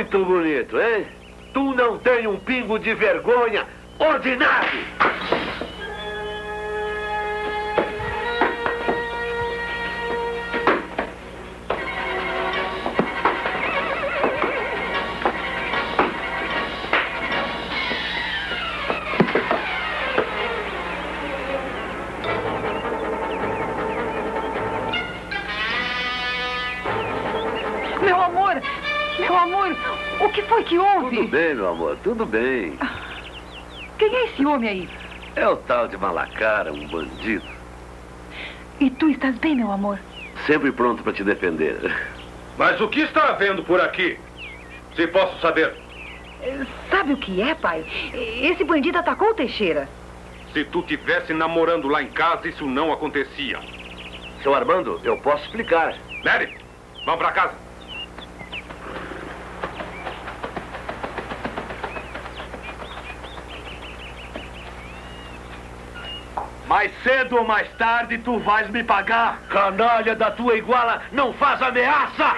Muito bonito, hein? Tu não tem um pingo de vergonha, ordinário! Amor, tudo bem. Quem é esse homem aí? É o tal de Malacara, um bandido. E tu estás bem, meu amor? Sempre pronto para te defender. Mas o que está havendo por aqui? Se posso saber. Eh, Sabe o que é, pai? Esse bandido atacou o Teixeira. Se tu tivesse namorando lá em casa, isso não acontecia. Seu Armando, eu posso explicar. Nery, vamos para casa. Mais cedo ou mais tarde tu vais me pagar. Canalha da tua iguala, não faz ameaça!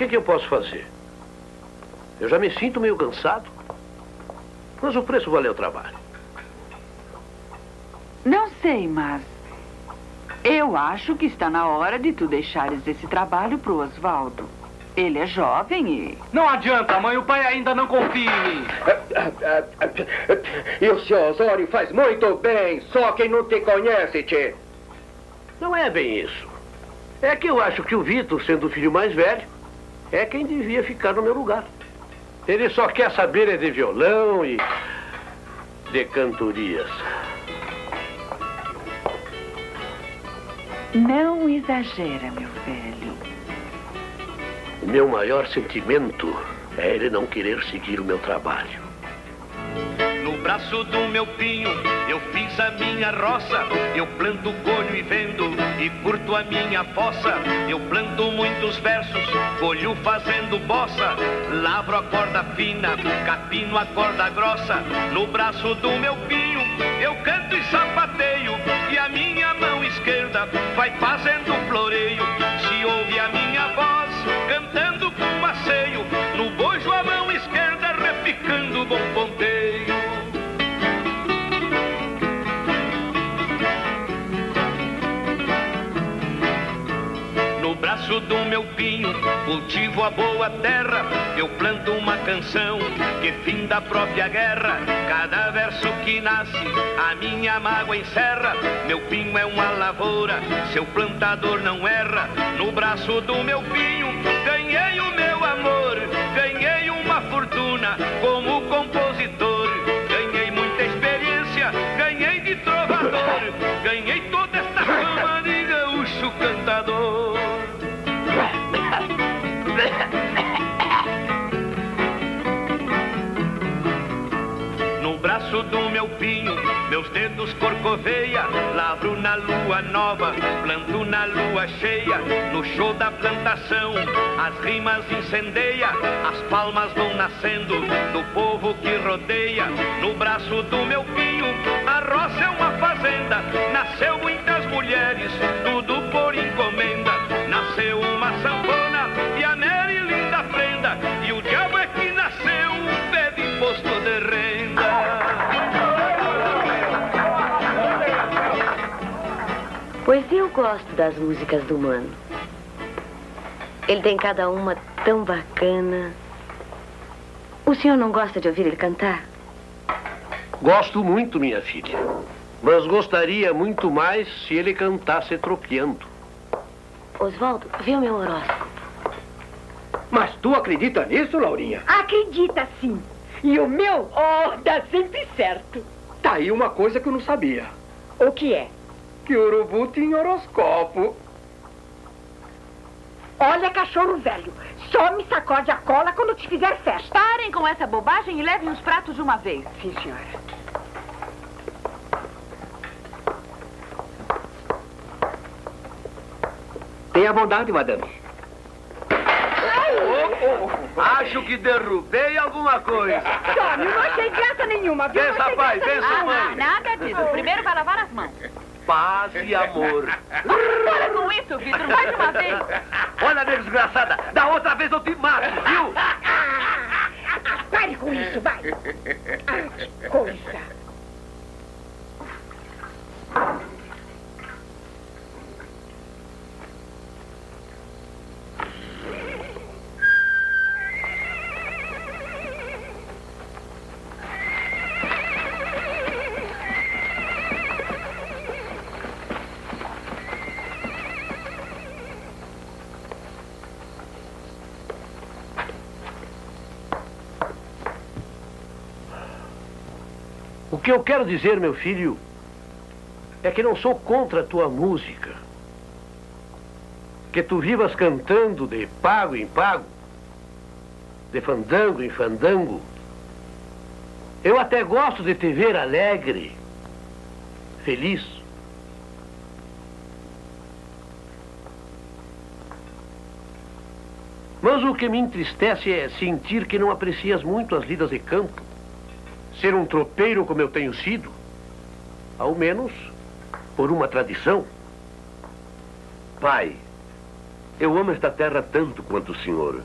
Que, que eu posso fazer? Eu já me sinto meio cansado. Mas o preço valeu o trabalho. Não sei, mas eu acho que está na hora de tu deixares esse trabalho pro Osvaldo. Ele é jovem e... Não adianta, mãe. O pai ainda não confia em mim. E o senhor Osório faz muito bem, só quem não te conhece, tchê. Não é bem isso. É que eu acho que o Vitor, sendo o filho mais velho, é quem devia ficar no meu lugar. Ele só quer saber é de violão e de cantorias. Não exagera, meu velho. O meu maior sentimento é ele não querer seguir o meu trabalho. No braço do meu pinho eu fiz a minha roça, eu planto colho e vendo e curto a minha fossa. Eu planto muitos versos, colho fazendo bossa, lavro a corda fina, capino a corda grossa. No braço do meu pinho eu canto e sapateio e a minha mão esquerda vai fazendo floreio. Se ouve a minha voz cantando com asseio, no bojo a mão esquerda repicando bom ponteio. Do meu pinho, cultivo a boa terra. Eu planto uma canção que fim da própria guerra. Cada verso que nasce, a minha mágoa encerra. Meu pinho é uma lavoura, seu plantador não erra. No braço do meu pinho, ganhei o meu amor. Ganhei uma fortuna como compositor. Ganhei muita experiência, ganhei de trovador. Ganhei toda esta fama de gaúcho cantador. Do meu pinho, meus dedos corcoveia, lavro na lua nova, planto na lua cheia, no show da plantação, as rimas incendeia, as palmas vão nascendo do povo que rodeia. No braço do meu pinho, a roça é uma fazenda, nasceu muitas mulheres, tudo por encomenda, nasceu uma sanfona Pois eu gosto das músicas do Mano. Ele tem cada uma tão bacana. O senhor não gosta de ouvir ele cantar? Gosto muito, minha filha. Mas gostaria muito mais se ele cantasse troqueando. Oswaldo, vê o meu horóscopo. Mas tu acredita nisso, Laurinha? Acredita sim. E o meu, oh, dá sempre certo. Tá aí uma coisa que eu não sabia. O que é? Que o urubu tinha horoscopo. Olha, cachorro velho, só me sacode a cola quando te fizer festa. Parem com essa bobagem e levem os pratos de uma vez. Sim, senhora. Tenha bondade, madame. Acho que derrubei alguma coisa. Tome, não achei graça nenhuma, viu? Vem, rapaz, vem, sua mãe. Ah, nada disso. Primeiro vai lavar as mãos. Paz e amor. Para com isso, Vitor. Mais uma vez. Olha, minha desgraçada, da outra vez eu te mato, viu? Ah, pare com isso, vai. Ah, que coisa. Que eu quero dizer, meu filho, é que não sou contra a tua música. Que tu vivas cantando de pago em pago, de fandango em fandango. Eu até gosto de te ver alegre, feliz. Mas o que me entristece é sentir que não aprecias muito as lidas de campo ser um tropeiro como eu tenho sido, ao menos por uma tradição. Pai, eu amo esta terra tanto quanto o senhor.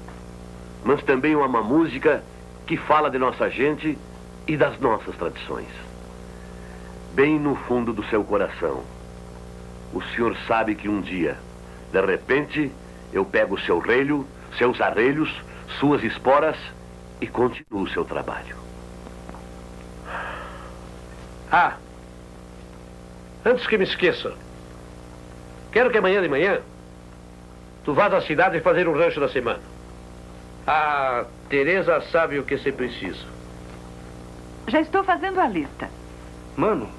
Mas também eu amo a música que fala de nossa gente e das nossas tradições. Bem no fundo do seu coração. O senhor sabe que um dia, de repente, eu pego seu relho, seus arrelhos, suas esporas e continue o seu trabalho. Ah, antes que me esqueça, quero que amanhã de manhã tu vás à cidade fazer o rancho da semana. A Teresa sabe o que você precisa. Já estou fazendo a lista. Mano,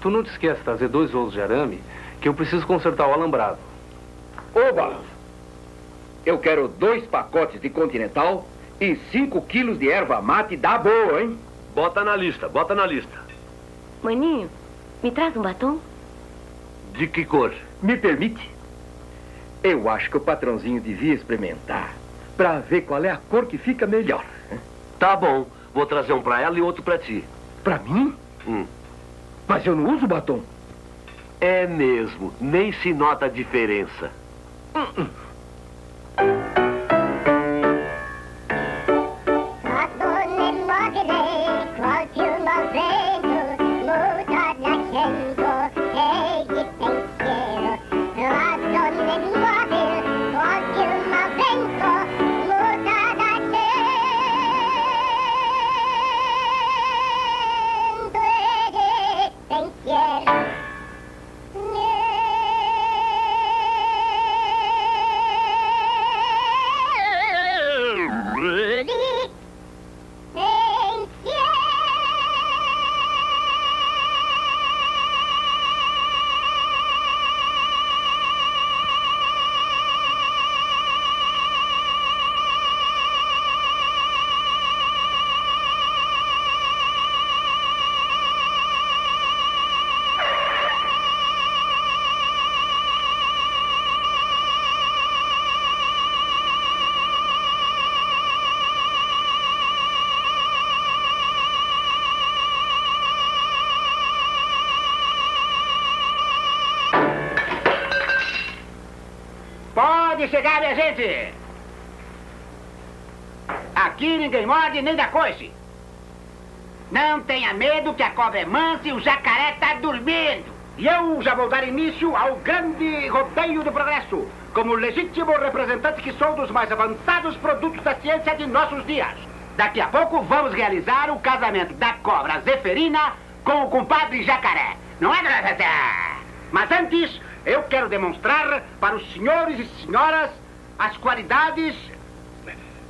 tu não te esquece de trazer dois rolos de arame, que eu preciso consertar o alambrado. Oba! Eu quero dois pacotes de Continental e cinco quilos de erva mate da boa, hein? Bota na lista, bota na lista. Maninho, me traz um batom? De que cor? Me permite? Eu acho que o patrãozinho devia experimentar para ver qual é a cor que fica melhor. Tá bom, vou trazer um pra ela e outro pra ti. Pra mim? Hum. Mas eu não uso batom. É mesmo, nem se nota a diferença. Pode chegar, minha gente! Aqui ninguém morde nem dá coice. Não tenha medo que a cobra é mansa e o jacaré está dormindo. E eu já vou dar início ao grande rodeio do progresso, como legítimo representante que sou dos mais avançados produtos da ciência de nossos dias. Daqui a pouco vamos realizar o casamento da cobra Zeferina com o compadre jacaré. Não é? Mas antes, eu quero demonstrar para os senhores e senhoras as qualidades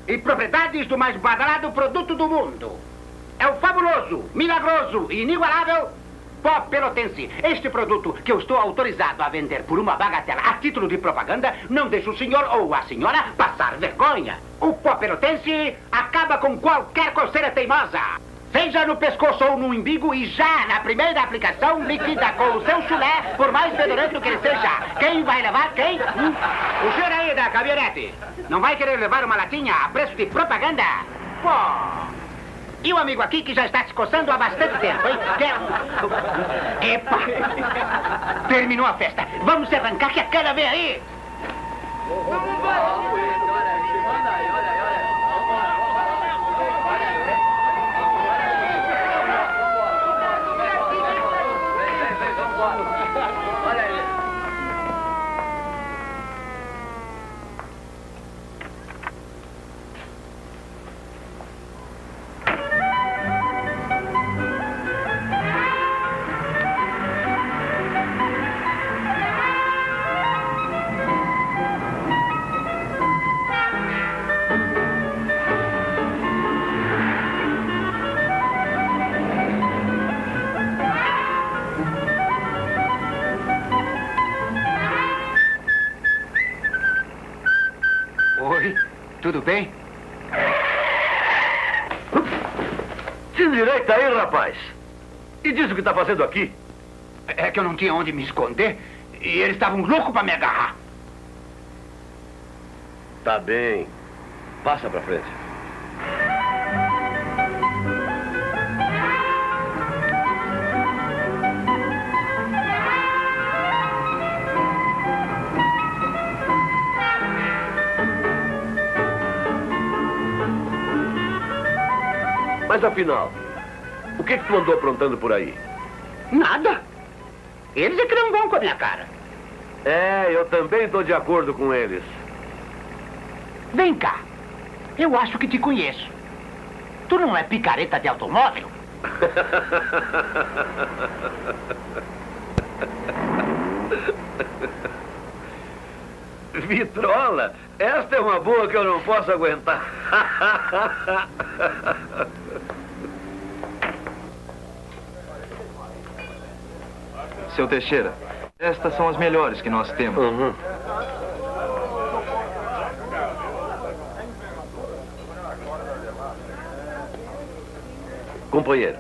e propriedades do mais badalado produto do mundo. É o fabuloso, milagroso e inigualável pó pelotense. Este produto que eu estou autorizado a vender por uma bagatela a título de propaganda não deixa o senhor ou a senhora passar vergonha. O pó pelotense acaba com qualquer coceira teimosa. Seja no pescoço ou no umbigo e já na primeira aplicação liquida com o seu chulé, por mais fedorento que ele seja. Quem vai levar? Quem? O senhor aí da caminhonete. Não vai querer levar uma latinha a preço de propaganda? Pô! E o amigo aqui que já está se coçando há bastante tempo, hein? Quer... Epa! Terminou a festa. Vamos se arrancar que a cara vem aí. Oi, E diz o que está fazendo aqui. É que eu não tinha onde me esconder e eles estavam loucos para me agarrar. Tá bem. Passa pra frente. Mas afinal, o que, que tu andou aprontando por aí? Nada. Eles é que não vão com a minha cara. É, eu também estou de acordo com eles. Vem cá. Eu acho que te conheço. Tu não é picareta de automóvel? Vitrola? Esta é uma boa que eu não posso aguentar. Seu Teixeira, estas são as melhores que nós temos. Uhum. Companheiro,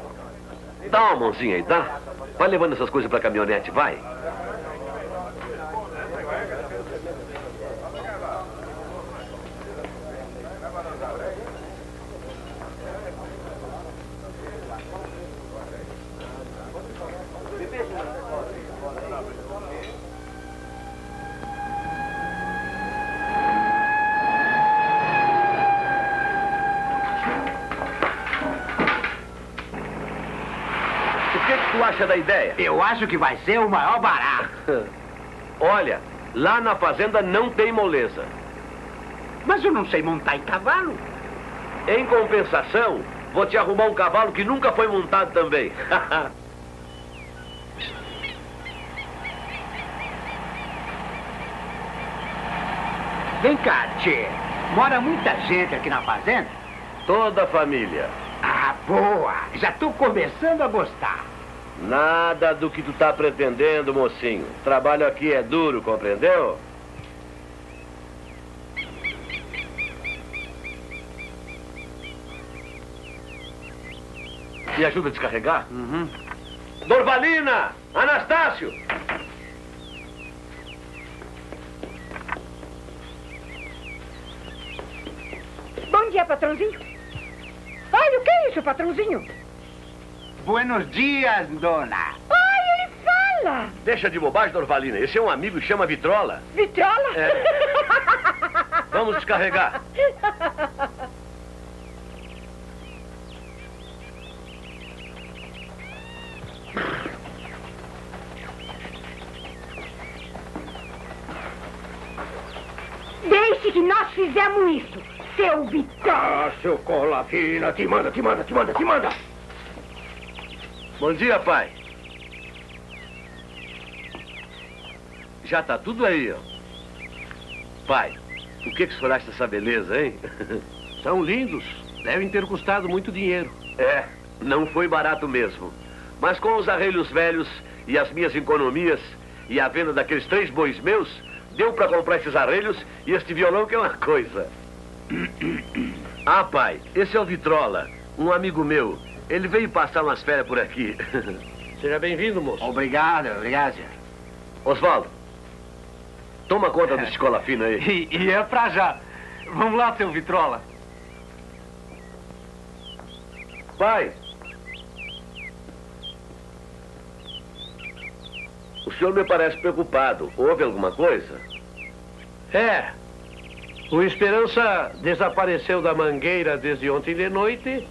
dá uma mãozinha aí, tá? Vai levando essas coisas pra caminhonete, vai. Acha da ideia? Eu acho que vai ser o maior barato. Olha, lá na fazenda não tem moleza. Mas eu não sei montar em cavalo. Em compensação, vou te arrumar um cavalo que nunca foi montado também. Vem cá, tchê. Mora muita gente aqui na fazenda? Toda a família. Ah, boa. Já tô começando a gostar. Nada do que tu tá pretendendo, mocinho. O trabalho aqui é duro, compreendeu? Me ajuda a descarregar? Uhum. Dorvalina! Anastácio! Bom dia, patrãozinho. Olha, o que é isso, patrãozinho? Buenos dias, dona. Ai, ele fala. Deixa de bobagem, Dorvalina. Esse é um amigo que chama Vitrola. Vitrola? É. Vamos descarregar. Deixe que nós fizemos isso, seu Vitrola. Ah, seu cola fina, te manda, te manda, te manda, te manda. Bom dia, pai. Já tá tudo aí, ó. Pai, o que que o senhor acha dessa beleza, hein? São lindos. Devem ter custado muito dinheiro. É, não foi barato mesmo. Mas com os arreios velhos e as minhas economias e a venda daqueles três bois meus, deu para comprar esses arreios e este violão que é uma coisa. Ah, pai, esse é o Vitrola, um amigo meu. Ele veio passar umas férias por aqui. Seja bem-vindo, moço. Obrigado, obrigado. senhor. Osvaldo, toma conta da escola fina aí. E, e é pra já. Vamos lá, seu Vitrola. Pai! O senhor me parece preocupado. Houve alguma coisa? É. O Esperança desapareceu da mangueira desde ontem de noite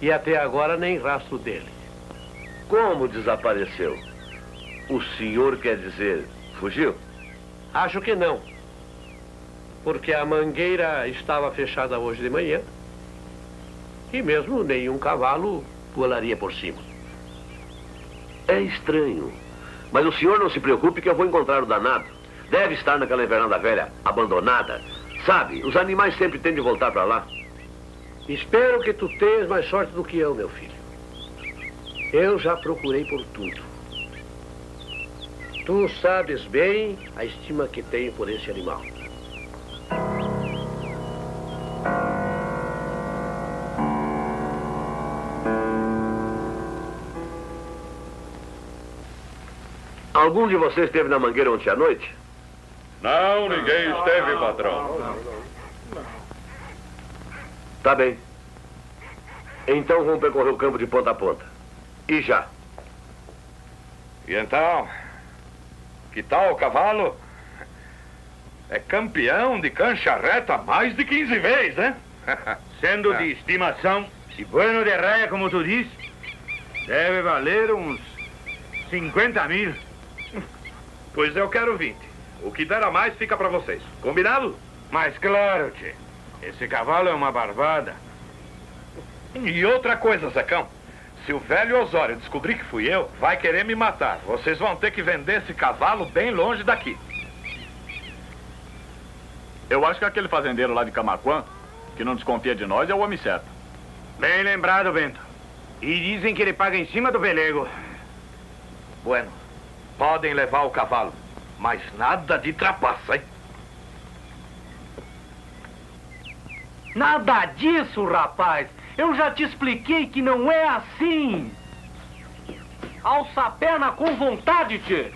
e até agora nem rastro dele. Como desapareceu? O senhor quer dizer, fugiu? Acho que não. Porque a mangueira estava fechada hoje de manhã e mesmo nenhum cavalo pularia por cima. É estranho. Mas o senhor não se preocupe que eu vou encontrar o danado. Deve estar naquela invernada velha, abandonada. Sabe, os animais sempre têm de voltar para lá. Espero que tu tenhas mais sorte do que eu, meu filho. Eu já procurei por tudo. Tu sabes bem a estima que tenho por esse animal. Algum de vocês esteve na mangueira ontem à noite? Não, ninguém esteve, patrão. Tá bem. Então vamos percorrer o campo de ponta a ponta. E já. E então? Que tal o cavalo? É campeão de cancha reta mais de 15 vezes, né? Sendo de estimação e bueno de raia, como tu diz, deve valer uns 50 mil. Pois eu quero 20. O que der a mais fica pra vocês. Combinado? Mas claro, tchê. Esse cavalo é uma barbada. E outra coisa, Zecão. Se o velho Osório descobrir que fui eu, vai querer me matar. Vocês vão ter que vender esse cavalo bem longe daqui. Eu acho que aquele fazendeiro lá de Camaquã, que não desconfia de nós, é o homem certo. Bem lembrado, Bento. E dizem que ele paga em cima do pelego. Bueno, podem levar o cavalo, mas nada de trapaça, hein? Nada disso, rapaz. Eu já te expliquei que não é assim. Alça a perna com vontade, tchê.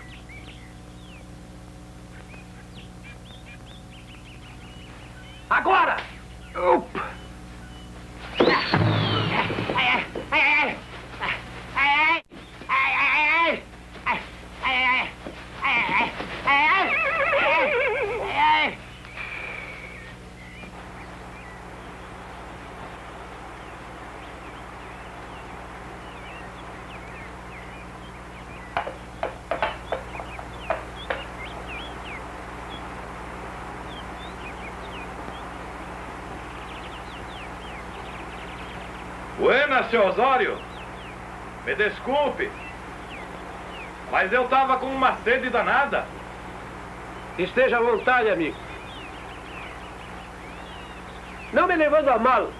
Agora! Opa. Buenas, seu Osório. Me desculpe. Mas eu tava com uma sede danada. Esteja à vontade, amigo. Não me levando a mal.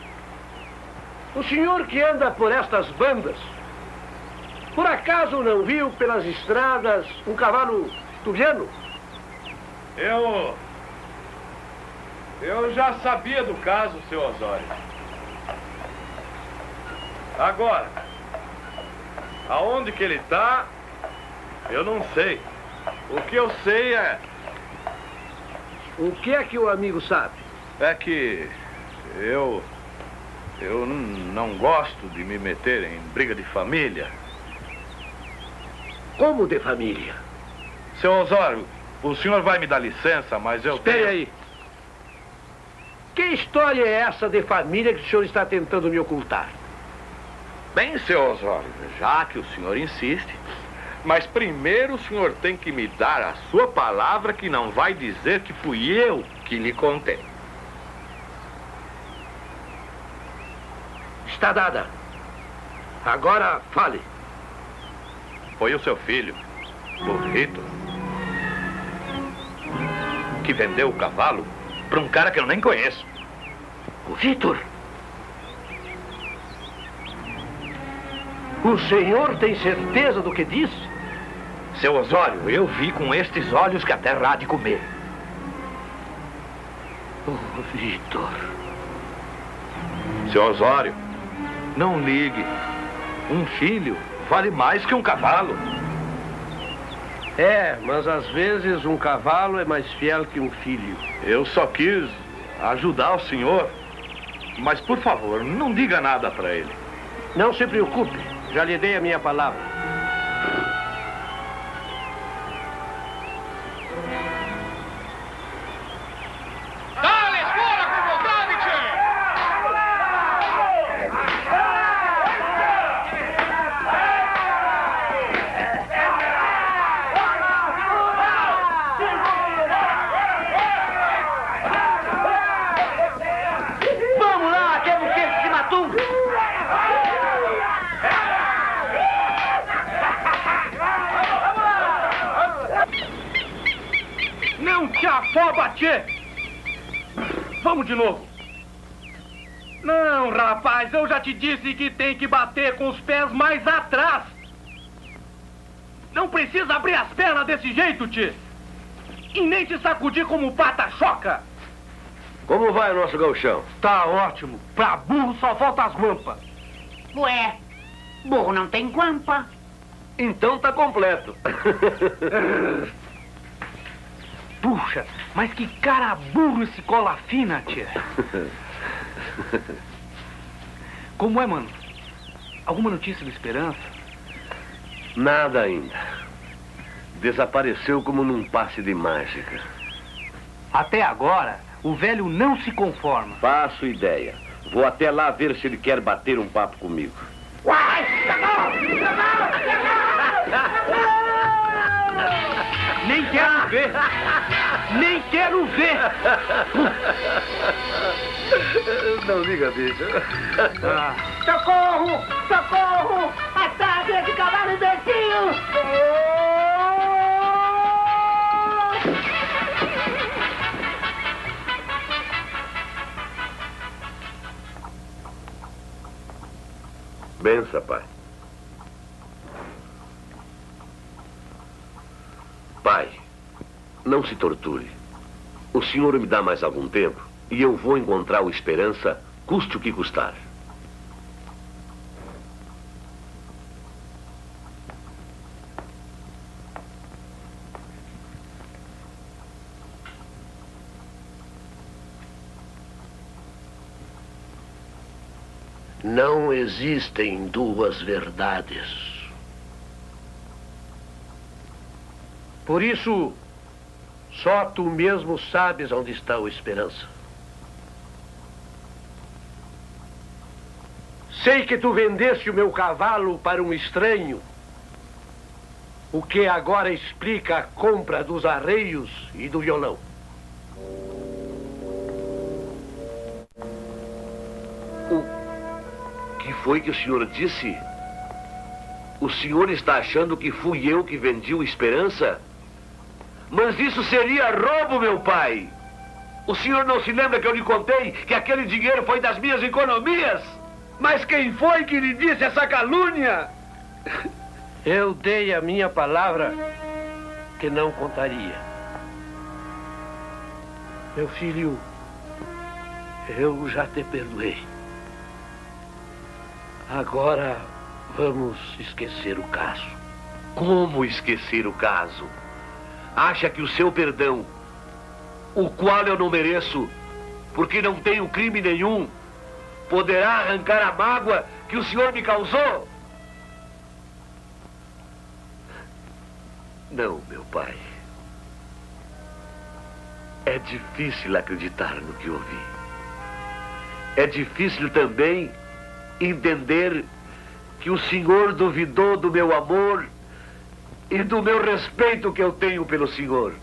O senhor que anda por estas bandas, por acaso não viu pelas estradas um cavalo tubiano? Eu. Eu já sabia do caso, seu Osório. Agora, aonde que ele tá, eu não sei. O que eu sei é. O que é que o amigo sabe? É que eu. Eu não gosto de me meter em briga de família. Como de família? Seu Osório, o senhor vai me dar licença, mas eu Espere tenho... aí. Que história é essa de família que o senhor está tentando me ocultar? Bem, seu Osório, já que o senhor insiste, mas primeiro o senhor tem que me dar a sua palavra que não vai dizer que fui eu que lhe contei. Está dada. Agora fale. Foi o seu filho, o Vitor, que vendeu o cavalo para um cara que eu nem conheço. O Vitor? O senhor tem certeza do que disse? Seu Osório, eu vi com estes olhos que a terra há de comer. Oh, Vitor. Seu Osório, não ligue. Um filho vale mais que um cavalo. É, mas às vezes um cavalo é mais fiel que um filho. Eu só quis ajudar o senhor. Mas, por favor, não diga nada para ele. Não se preocupe, já lhe dei a minha palavra. Tchê. E nem se sacudir como pata-choca. Como vai o nosso gauchão? Tá ótimo. Pra burro só falta as guampas. Ué, burro não tem guampa. Então tá completo. Puxa, mas que cara burro esse cola fina, tia. Como é, mano? Alguma notícia do Esperança? Nada ainda. Desapareceu como num passe de mágica. Até agora, o velho não se conforma. Faço ideia. Vou até lá ver se ele quer bater um papo comigo. Uai! Nem quero ver. Nem quero ver! Não liga, bicho. Ah. Socorro! Socorro! Ataque esse cavalo imbecil! Bença, pai. Pai, não se torture. O senhor me dá mais algum tempo e eu vou encontrar o Esperança, custe o que custar. Não existem duas verdades. Por isso, só tu mesmo sabes onde está o Esperança. Sei que tu vendeste o meu cavalo para um estranho, o que agora explica a compra dos arreios e do violão. O foi que o senhor disse? O senhor está achando que fui eu que vendi o Esperança? Mas isso seria roubo, meu pai. O senhor não se lembra que eu lhe contei que aquele dinheiro foi das minhas economias? Mas quem foi que lhe disse essa calúnia? Eu dei a minha palavra que não contaria. Meu filho, eu já te perdoei. Agora vamos esquecer o caso. Como esquecer o caso? Acha que o seu perdão, o qual eu não mereço, porque não tenho crime nenhum, poderá arrancar a mágoa que o senhor me causou? Não, meu pai. É difícil acreditar no que ouvi. É difícil também entender que o senhor duvidou do meu amor e do meu respeito que eu tenho pelo senhor.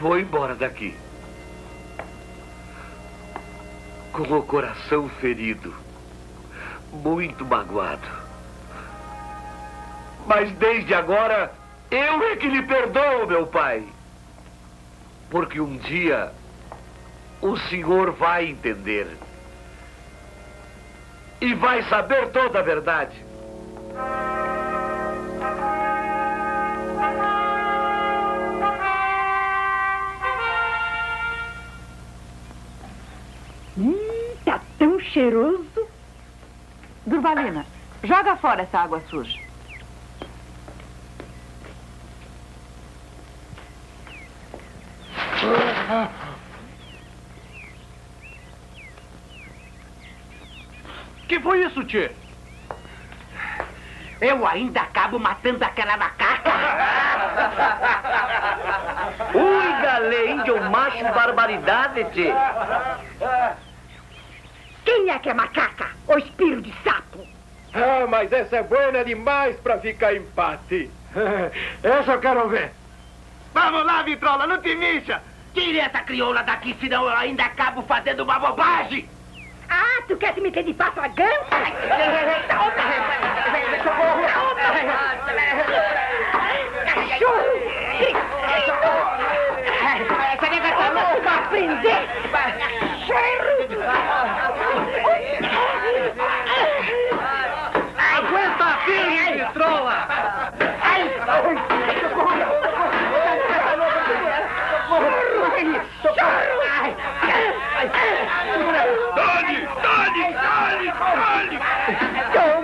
Vou embora daqui. Com o coração ferido, muito magoado. Mas desde agora, eu é que lhe perdoo, meu pai. Porque um dia o senhor vai entender. E vai saber toda a verdade. Hum, tá tão cheiroso. Durvalina, joga fora essa água suja. Que foi isso, tio? Eu ainda acabo matando aquela macaca. Ui, galê, índio macho, barbaridade, tchê. Quem é que é macaca? O espírito de sapo? Ah, mas essa é boa demais pra ficar empate. Essa eu quero ver. Vamos lá, Vitrola, não te mixa. Tire essa crioula daqui, senão eu ainda acabo fazendo uma bobagem. Ah, tu quer te meter de passo a ganso? Cachorro! Tá louca! Vai aprender! Aguenta firme, Vitrola! Dale, dale, dale, dale! Toma, toma,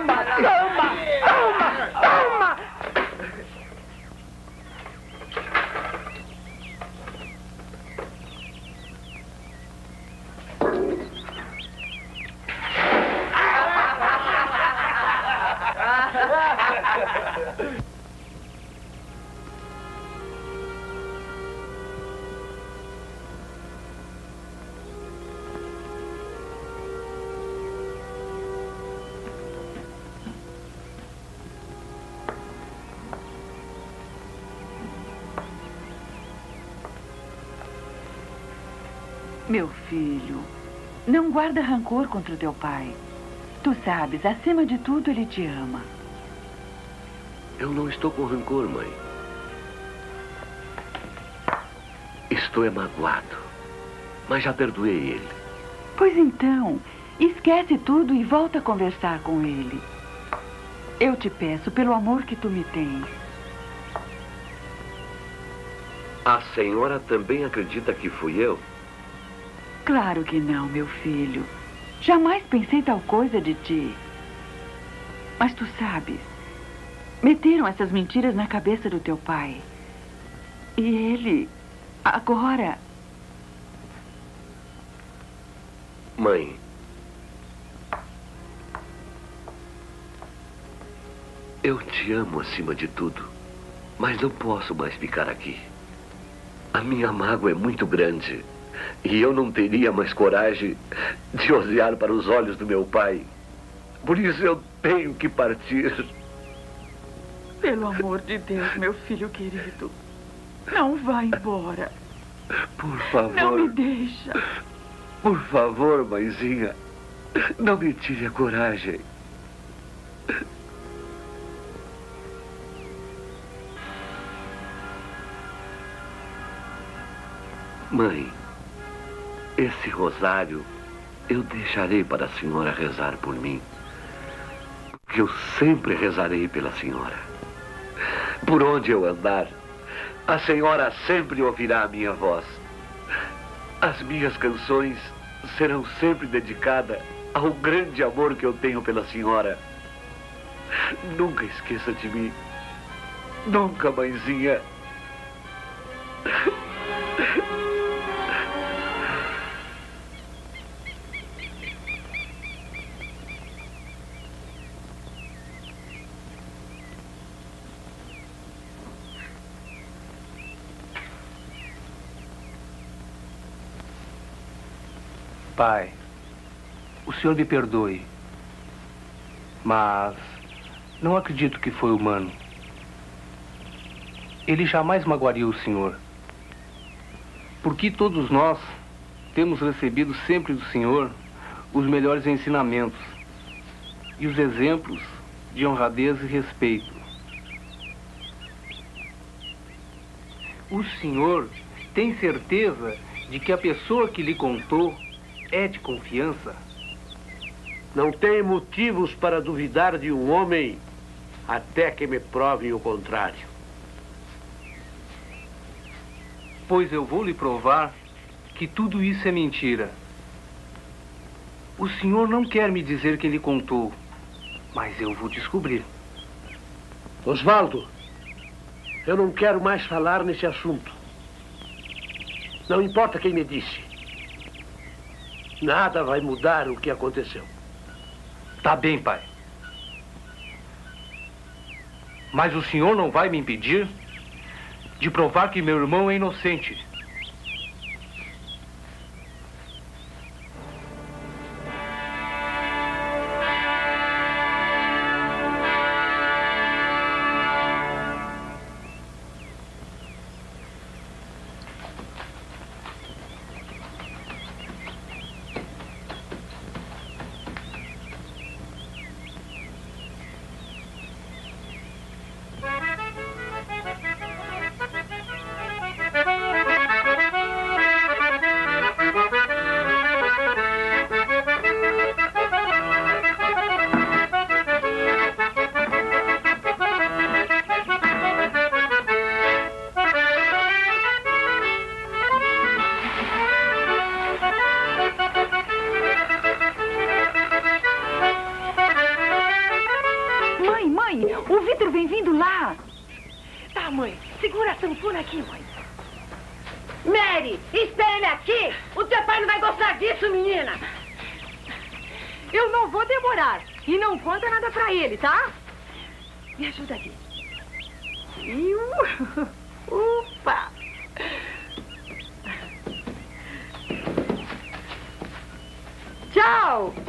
Meu filho, não guarda rancor contra o teu pai. Tu sabes, acima de tudo, ele te ama. Eu não estou com rancor, mãe. Estou é magoado. Mas já perdoei ele. Pois então, esquece tudo e volta a conversar com ele. Eu te peço, pelo amor que tu me tens. A senhora também acredita que fui eu? Claro que não, meu filho. Jamais pensei tal coisa de ti. Mas tu sabes, meteram essas mentiras na cabeça do teu pai. E ele, agora, Mãe. Eu te amo acima de tudo, mas não posso mais ficar aqui. A minha mágoa é muito grande e eu não teria mais coragem de olhar para os olhos do meu pai. Por isso eu tenho que partir. pelo amor de Deus, meu filho querido, não vá embora. Por favor. Não me deixa. Por favor, mãezinha. Não me tire a coragem. Mãe, esse rosário eu deixarei para a senhora rezar por mim. Porque eu sempre rezarei pela senhora. Por onde eu andar, a senhora sempre ouvirá a minha voz. As minhas canções serão sempre dedicadas ao grande amor que eu tenho pela senhora. Nunca esqueça de mim. Nunca, mãezinha. Pai, o senhor me perdoe, mas não acredito que foi humano. Ele jamais magoaria o senhor. Porque todos nós temos recebido sempre do senhor os melhores ensinamentos e os exemplos de honradez e respeito. O senhor tem certeza de que a pessoa que lhe contou é de confiança? Não tenho motivos para duvidar de um homem até que me provem o contrário. Pois eu vou lhe provar que tudo isso é mentira. O senhor não quer me dizer quem lhe contou, mas eu vou descobrir. Osvaldo, eu não quero mais falar nesse assunto. Não importa quem me disse. Nada vai mudar o que aconteceu. Tá bem, pai. Mas o senhor não vai me impedir de provar que meu irmão é inocente. Upa! Tchau!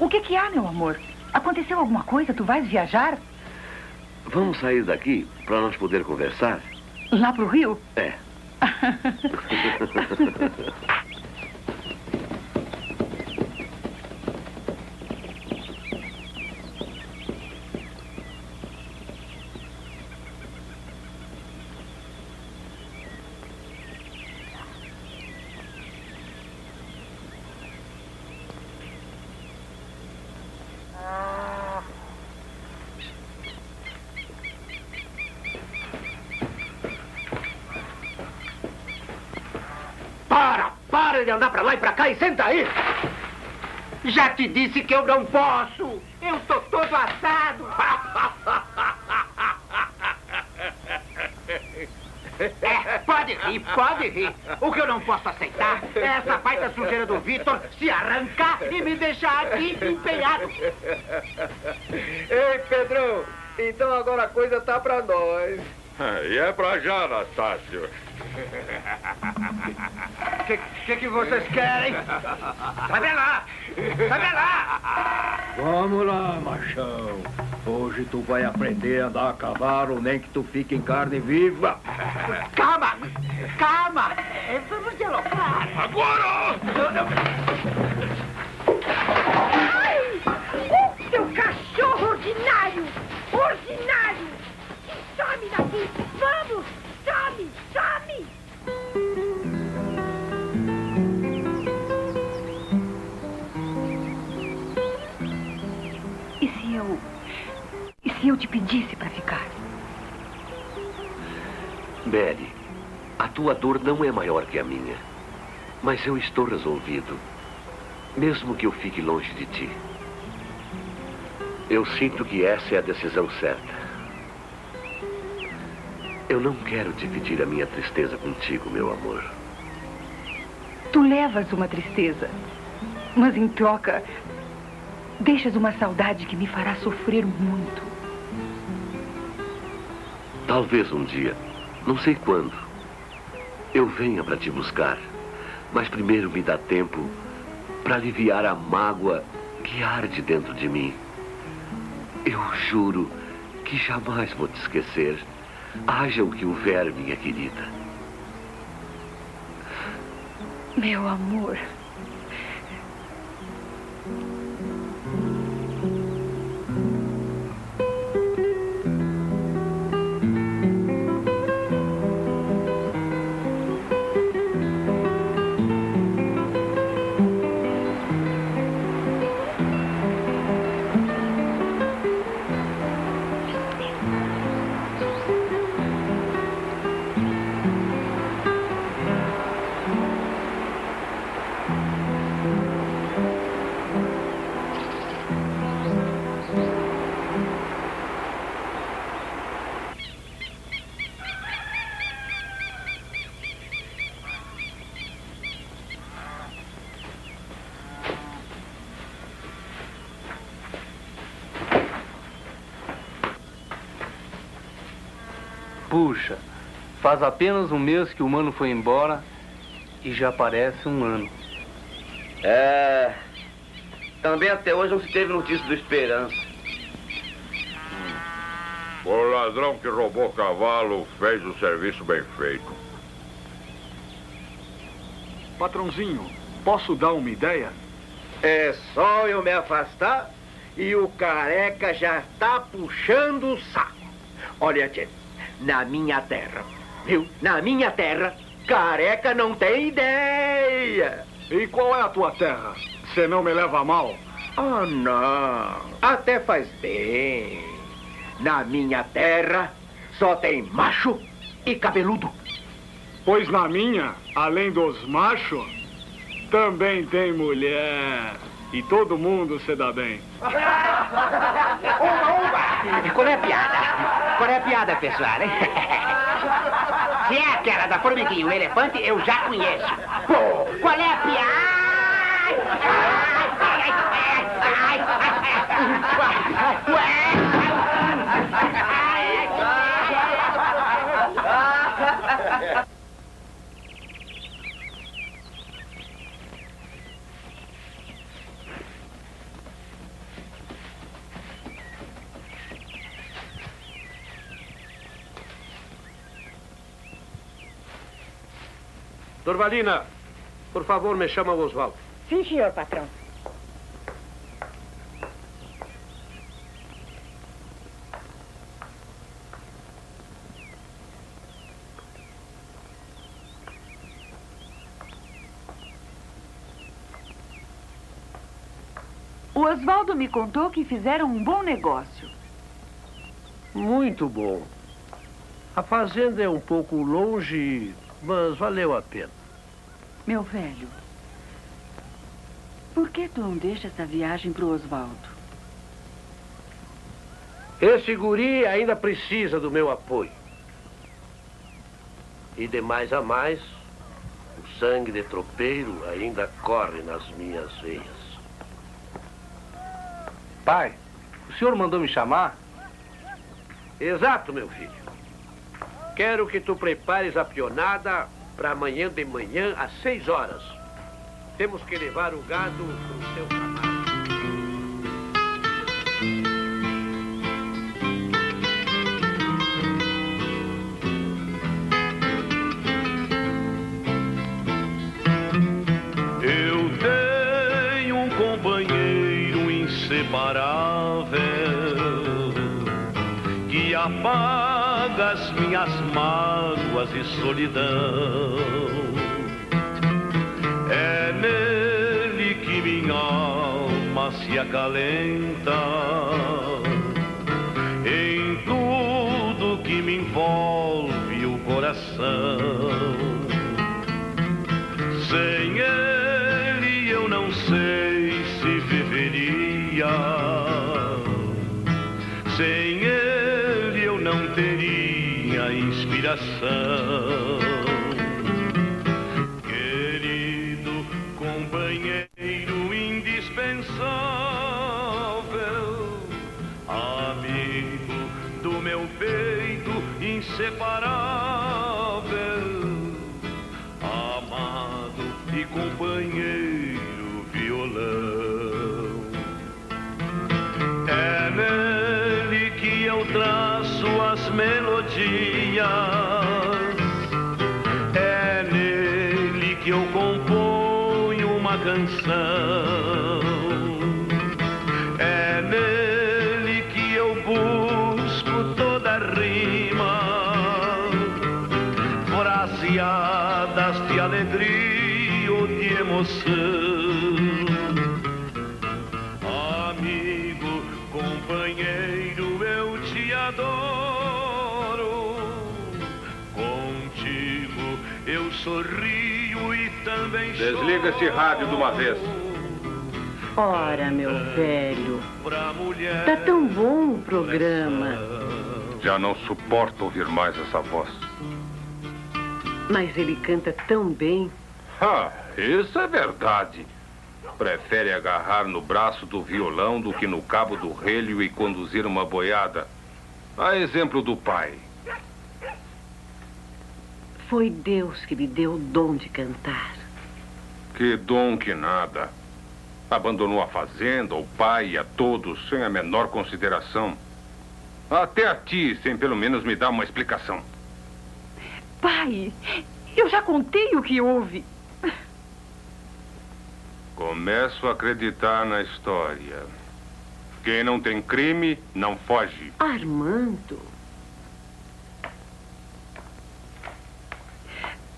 O que, que há, meu amor? Aconteceu alguma coisa? Tu vais viajar? Vamos sair daqui para nós poder conversar? Lá pro Rio? É. Para! Para de andar pra lá e pra cá e senta aí! Já te disse que eu não posso! Eu tô todo assado! É, pode rir, pode rir. O que eu não posso aceitar é essa baita sujeira do Vitor se arrancar e me deixar aqui empenhado. Ei, Pedrão, então agora a coisa tá pra nós. E é pra já, Anastácio. Que, que, vocês querem? De lá! De lá! Vamos lá, machão. Hoje tu vai aprender a andar a cavalo, nem que tu fique em carne viva. Calma! Calma! É, Vamos dialogar! Agora! Tua dor não é maior que a minha. Mas eu estou resolvido. Mesmo que eu fique longe de ti. Eu sinto que essa é a decisão certa. Eu não quero dividir a minha tristeza contigo, meu amor. Tu levas uma tristeza, mas em troca, deixas uma saudade que me fará sofrer muito. Talvez um dia, não sei quando, eu venha para te buscar. Mas primeiro me dá tempo para aliviar a mágoa que arde dentro de mim. Eu juro que jamais vou te esquecer. Haja o que houver, minha querida. Meu amor. Puxa, faz apenas um mês que o mano foi embora e já parece um ano. É. Também até hoje não se teve notícia do Esperança. O ladrão que roubou o cavalo fez o serviço bem feito. Patrãozinho, posso dar uma ideia? É só eu me afastar e o careca já tá puxando o saco. Olha, Tchê, na minha terra, viu? Na minha terra, careca não tem ideia. E qual é a tua terra? Você não me leva a mal? Oh, não. Até faz bem. Na minha terra, só tem macho e cabeludo. Pois na minha, além dos machos, também tem mulher. E todo mundo se dá bem. Oba! E qual é a piada? Qual é a piada, pessoal, hein? Se é aquela da formiguinha e o elefante, eu já conheço. Qual é a piada? Dorvalina, por favor, me chama o Oswaldo. Sim, senhor patrão. O Oswaldo me contou que fizeram um bom negócio. Muito bom. A fazenda é um pouco longe, mas valeu a pena. Meu velho, por que tu não deixa essa viagem pro Oswaldo? Esse guri ainda precisa do meu apoio. E de mais a mais, o sangue de tropeiro ainda corre nas minhas veias. Pai, o senhor mandou me chamar? Exato, meu filho. Quero que tu prepares a pionada para amanhã de manhã às seis horas. Temos que levar o gado para o seu trabalho. Eu tenho um companheiro inseparável que apaga as minhas mágoas e solidão. É nele que minha alma se acalenta, em tudo que me envolve o coração. Sem ele eu não sei se viveria. Sem ele eu não teria inspiração. Desliga esse rádio de uma vez. Ora, meu velho. Tá tão bom o programa. Já não suporto ouvir mais essa voz. Mas ele canta tão bem. Ah, isso é verdade. Prefere agarrar no braço do violão do que no cabo do relho e conduzir uma boiada. A exemplo do pai. Foi Deus que lhe deu o dom de cantar. Que dom que nada. Abandonou a fazenda, o pai e a todos sem a menor consideração. Até a ti, sem pelo menos me dar uma explicação. Pai, eu já contei o que houve. Começo a acreditar na história. Quem não tem crime, não foge. Armando.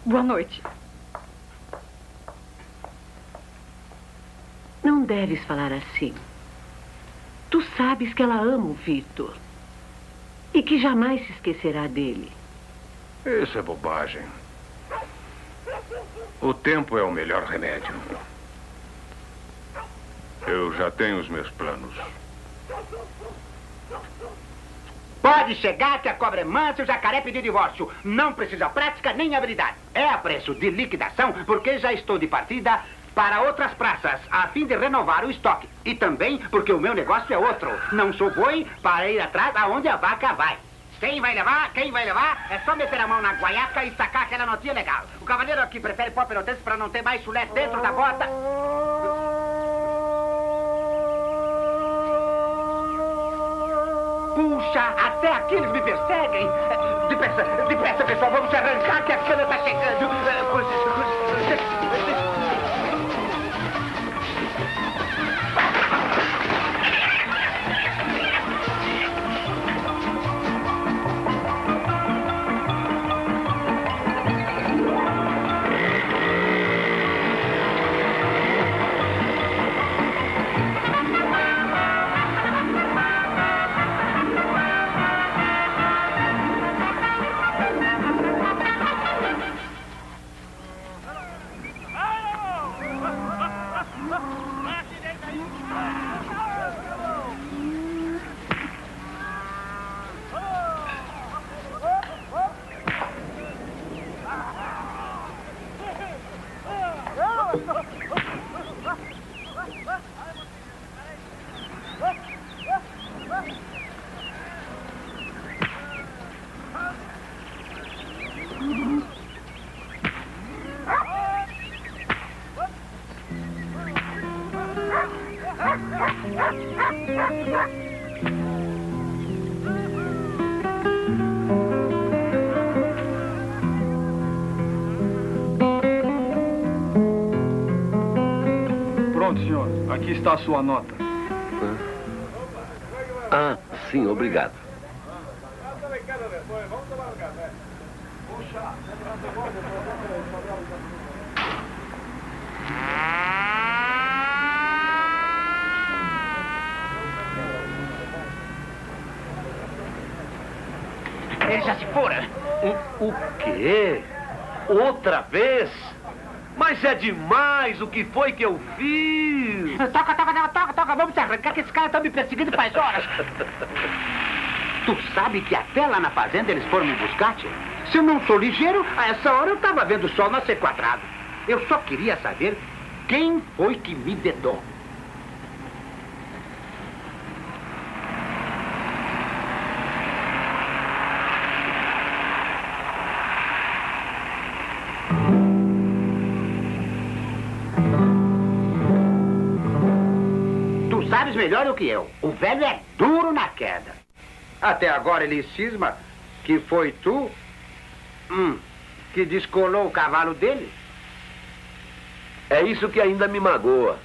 Boa noite. Não deves falar assim. Tu sabes que ela ama o Vitor. E que jamais se esquecerá dele. Isso é bobagem. O tempo é o melhor remédio. Eu já tenho os meus planos. Pode chegar que a cobra é mansa e o jacaré pedir divórcio. Não precisa prática nem habilidade. É a preço de liquidação, porque já estou de partida para outras praças, a fim de renovar o estoque. E também porque o meu negócio é outro. Não sou boi para ir atrás aonde a vaca vai. Quem vai levar? Quem vai levar? É só meter a mão na guaiaca e sacar aquela notinha legal. O cavaleiro aqui prefere pó pelotense para não ter mais chulé dentro da bota. Puxa, até aqui eles me perseguem. Depressa, depressa, pessoal, vamos arrancar que a cana está chegando. Sua nota. Ah, sim, obrigado. Ele já se fora. O, o quê? Outra vez? Mas é demais o que foi que eu fiz. Se arrancar que esse cara tá me perseguindo faz horas. Tu sabe que até lá na fazenda eles foram me buscar? Se eu não sou ligeiro, a essa hora eu tava vendo o sol nascer quadrado. Eu só queria saber quem foi que me dedou. Sabes melhor do que eu. O velho é duro na queda. Até agora ele cisma que foi tu hum, que descolou o cavalo dele. É isso que ainda me magoa.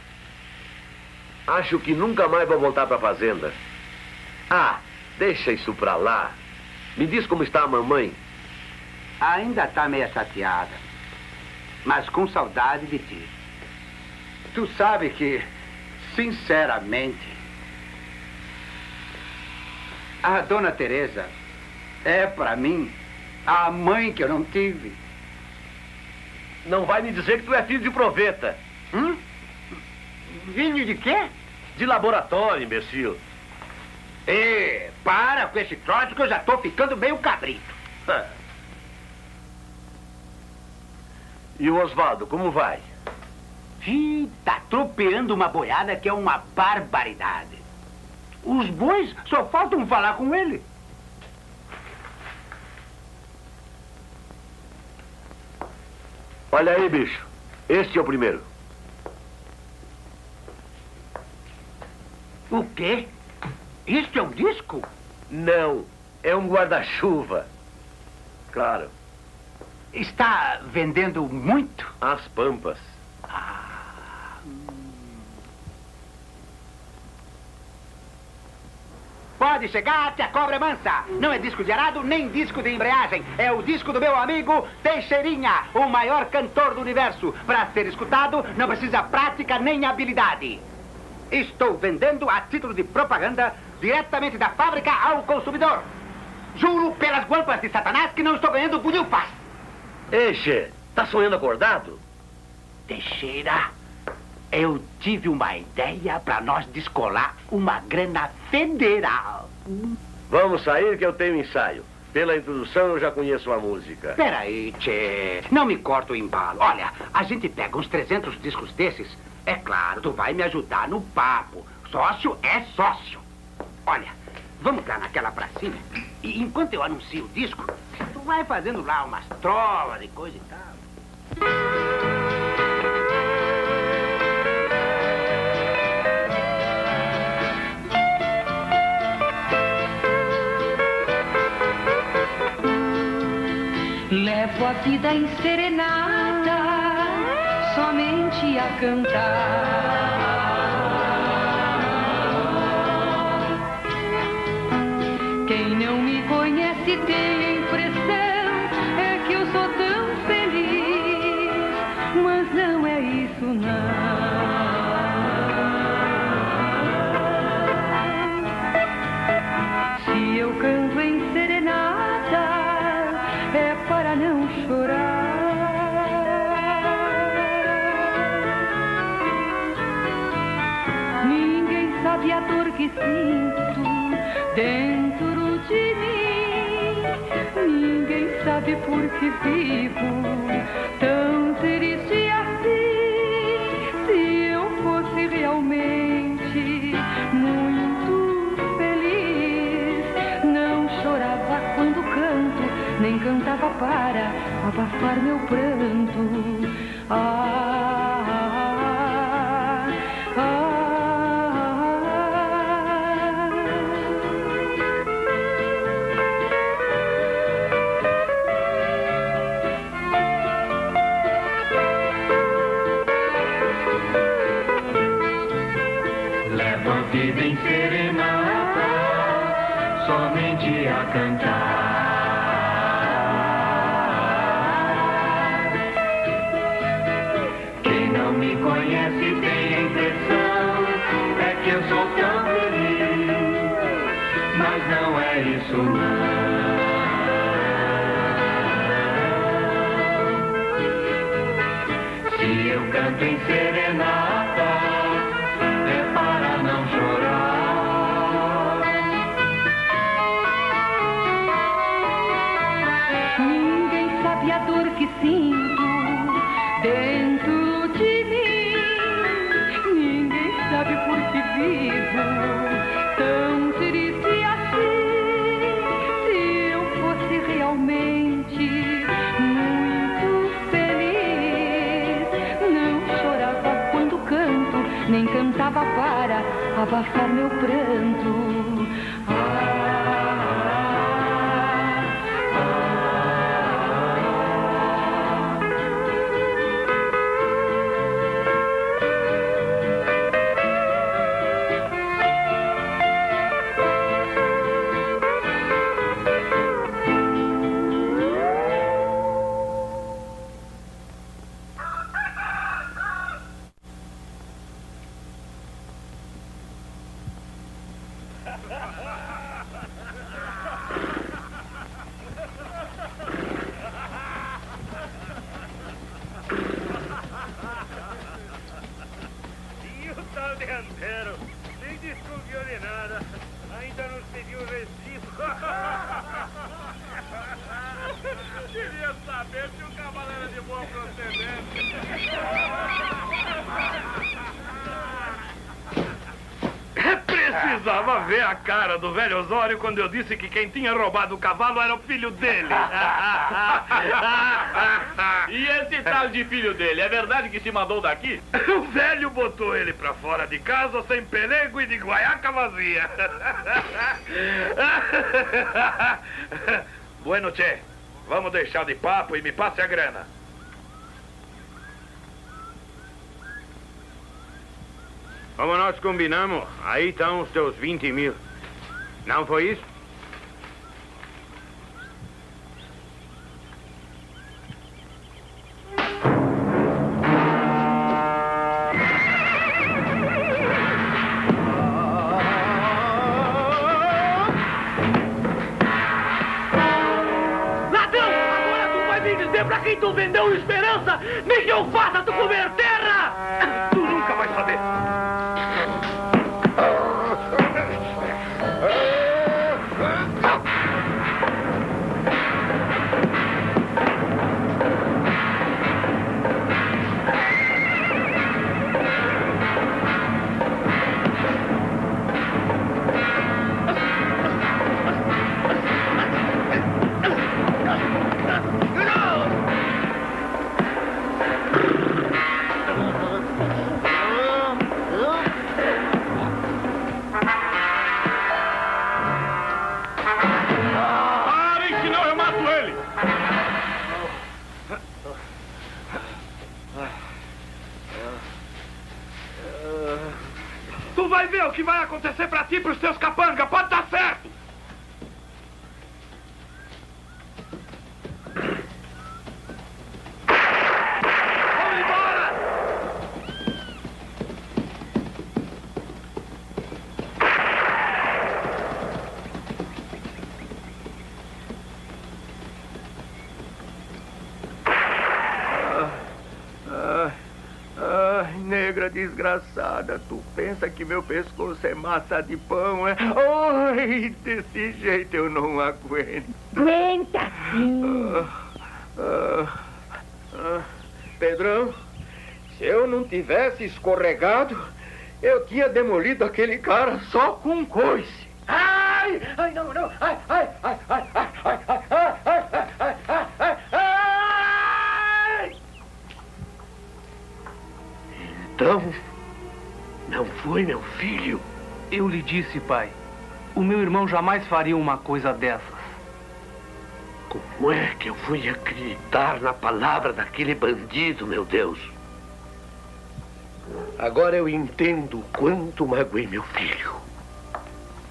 Acho que nunca mais vou voltar para a fazenda. Ah, deixa isso pra lá. Me diz como está a mamãe. Ainda tá meio chateada, mas com saudade de ti. Tu sabe que, sinceramente, a dona Teresa é pra mim a mãe que eu não tive. Não vai me dizer que tu é filho de proveta. Hum? Filho de quê? De laboratório, imbecil. Ê, para com esse troço que eu já tô ficando meio cabrito. E o Osvaldo, como vai? Ih, tá tropeando uma boiada que é uma barbaridade. Os bois só faltam falar com ele. Olha aí, bicho. Este é o primeiro. O quê? Isso é um disco? Não, é um guarda-chuva. Claro. Está vendendo muito? As pampas. Pode chegar que a cobra é mansa. Não é disco de arado nem disco de embreagem. É o disco do meu amigo Teixeirinha, o maior cantor do universo. Para ser escutado, não precisa prática nem habilidade. Estou vendendo a título de propaganda diretamente da fábrica ao consumidor. Juro pelas guampas de Satanás que não estou ganhando bulhufas. Eixe, tá sonhando acordado? Teixeira, eu tive uma ideia para nós descolar uma grana federal. Vamos sair que eu tenho ensaio. Pela introdução eu já conheço a música. Peraí, Tchê. Não me corta o embalo. Olha, a gente pega uns 300 discos desses. É claro, tu vai me ajudar no papo. Sócio é sócio. Olha, vamos lá naquela pracinha. E enquanto eu anuncio o disco, tu vai fazendo lá umas trovas e coisa e tal. Levo a vida em serenata, somente a cantar. Quem não me conhece tem que sinto dentro de mim. Ninguém sabe por que vivo tão triste assim. Se eu fosse realmente muito feliz, não chorava quando canto, nem cantava para abafar meu pranto. Ah, somente para abafar cara do velho Osório quando eu disse que quem tinha roubado o cavalo era o filho dele. E esse tal de filho dele, é verdade que se mandou daqui? O velho botou ele pra fora de casa sem pelego e de guaiaca vazia. bueno, tchê. Vamos deixar de papo e me passe a grana. Como nós combinamos, aí estão os teus 20 mil. Não foi isso? Desgraçada, tu pensa que meu pescoço é massa de pão, é? Ai, desse jeito eu não aguento. Aguenta sim. Ah, ah, Pedrão, se eu não tivesse escorregado, eu tinha demolido aquele cara só com um coice. Disse, pai. O meu irmão jamais faria uma coisa dessas. Como é que eu fui acreditar na palavra daquele bandido, meu Deus? Agora eu entendo o quanto magoei meu filho.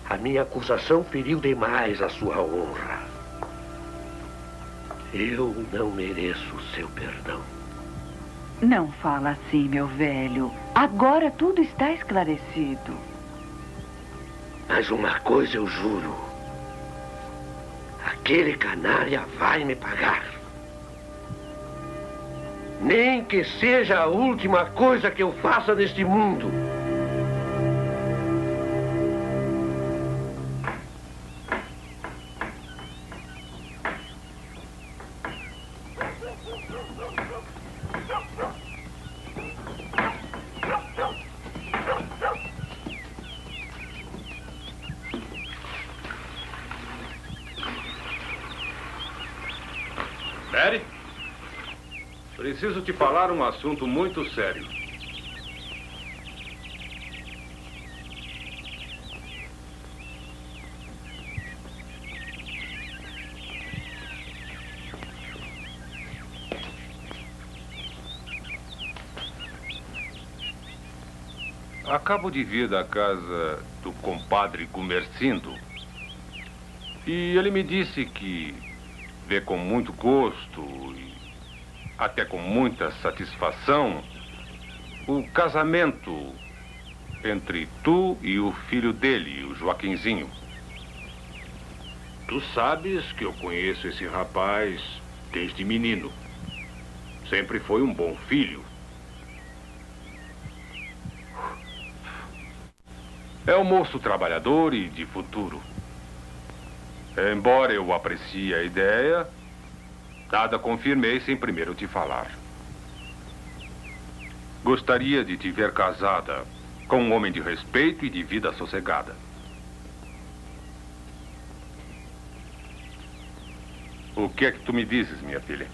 A minha acusação feriu demais a sua honra. Eu não mereço o seu perdão. Não fala assim, meu velho. Agora tudo está esclarecido. Mas uma coisa eu juro. Aquele canalha vai me pagar. Nem que seja a última coisa que eu faça neste mundo. Preciso te falar um assunto muito sério. Acabo de vir da casa do compadre Gumercindo. E ele me disse que vê com muito gosto até com muita satisfação o casamento entre tu e o filho dele, o Joaquinzinho. Tu sabes que eu conheço esse rapaz desde menino. Sempre foi um bom filho. É um moço trabalhador e de futuro. Embora eu aprecie a ideia, nada confirmei sem primeiro te falar. Gostaria de te ver casada com um homem de respeito e de vida sossegada. O que é que tu me dizes, minha filha?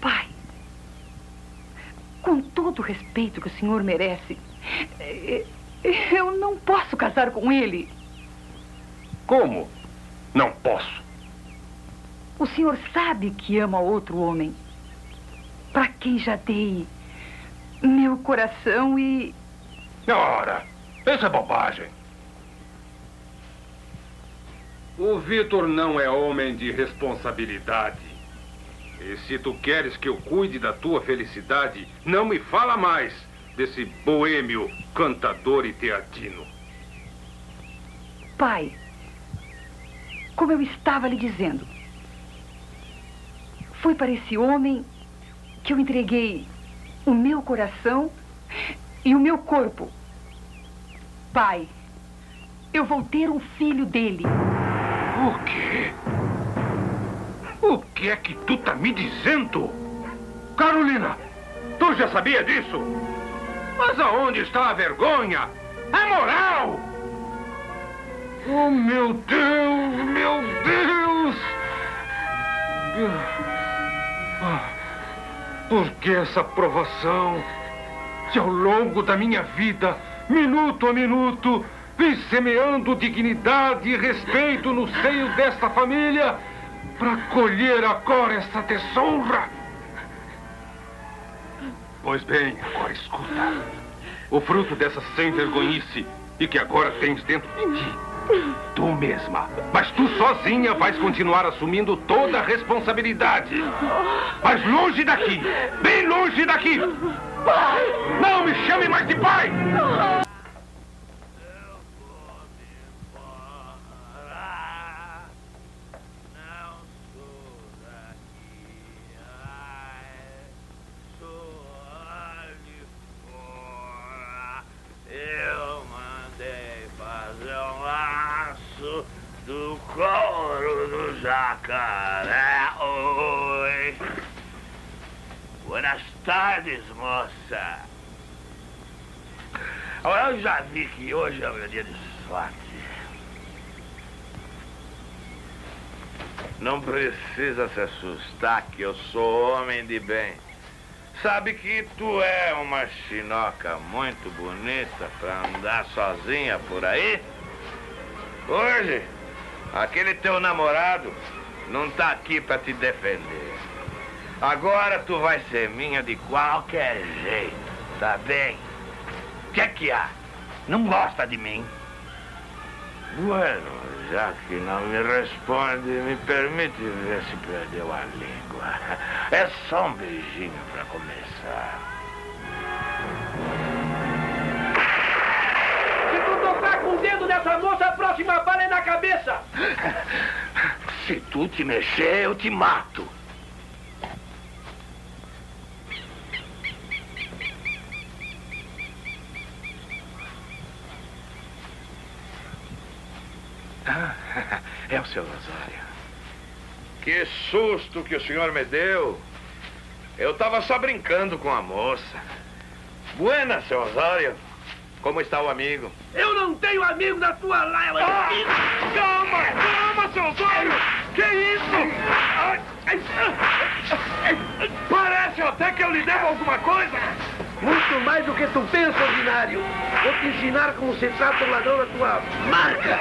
Pai, com todo o respeito que o senhor merece, eh, eu não posso casar com ele. Como? Não posso. O senhor sabe que ama outro homem. Para quem já dei meu coração e. Ora, isso é bobagem. O Vitor não é homem de responsabilidade. E se tu queres que eu cuide da tua felicidade, não me fala mais desse boêmio, cantador e teatino. Pai, como eu estava lhe dizendo, foi para esse homem que eu entreguei o meu coração e o meu corpo. Pai, eu vou ter um filho dele. O quê? O que é que tu tá me dizendo? Carolina, tu já sabia disso? Mas aonde está a vergonha? A moral? Oh, meu Deus, meu Deus! Por que essa provação? Se ao longo da minha vida, minuto a minuto, vim semeando dignidade e respeito no seio desta família, para colher agora essa desonra? Pois bem, agora escuta. O fruto dessa sem vergonhice e que agora tens dentro de ti. Tu mesma. Mas tu sozinha vais continuar assumindo toda a responsabilidade. Mas longe daqui! Bem longe daqui! Não me chame mais de pai! Precisa se assustar que eu sou homem de bem. Sabe que tu é uma chinoca muito bonita pra andar sozinha por aí? Hoje, aquele teu namorado não tá aqui pra te defender. Agora tu vai ser minha de qualquer jeito, tá bem? O que é que há? Não gosta de mim? Bueno, já que não me responde, me permite ver se perdeu a língua. É só um beijinho pra começar. Se tu tocar com o dedo nessa moça, a próxima bala é na cabeça. Se tu te mexer, eu te mato. Ah, é o seu Osório. Que susto que o senhor me deu. Eu estava só brincando com a moça. Buena, seu Osório. Como está o amigo? Eu não tenho amigo na tua laia. Ah, calma, calma, seu Osório. Que isso? Parece até que eu lhe devo alguma coisa. Muito mais do que tu pensa, ordinário. Vou te ensinar como se trata o ladrão da tua marca.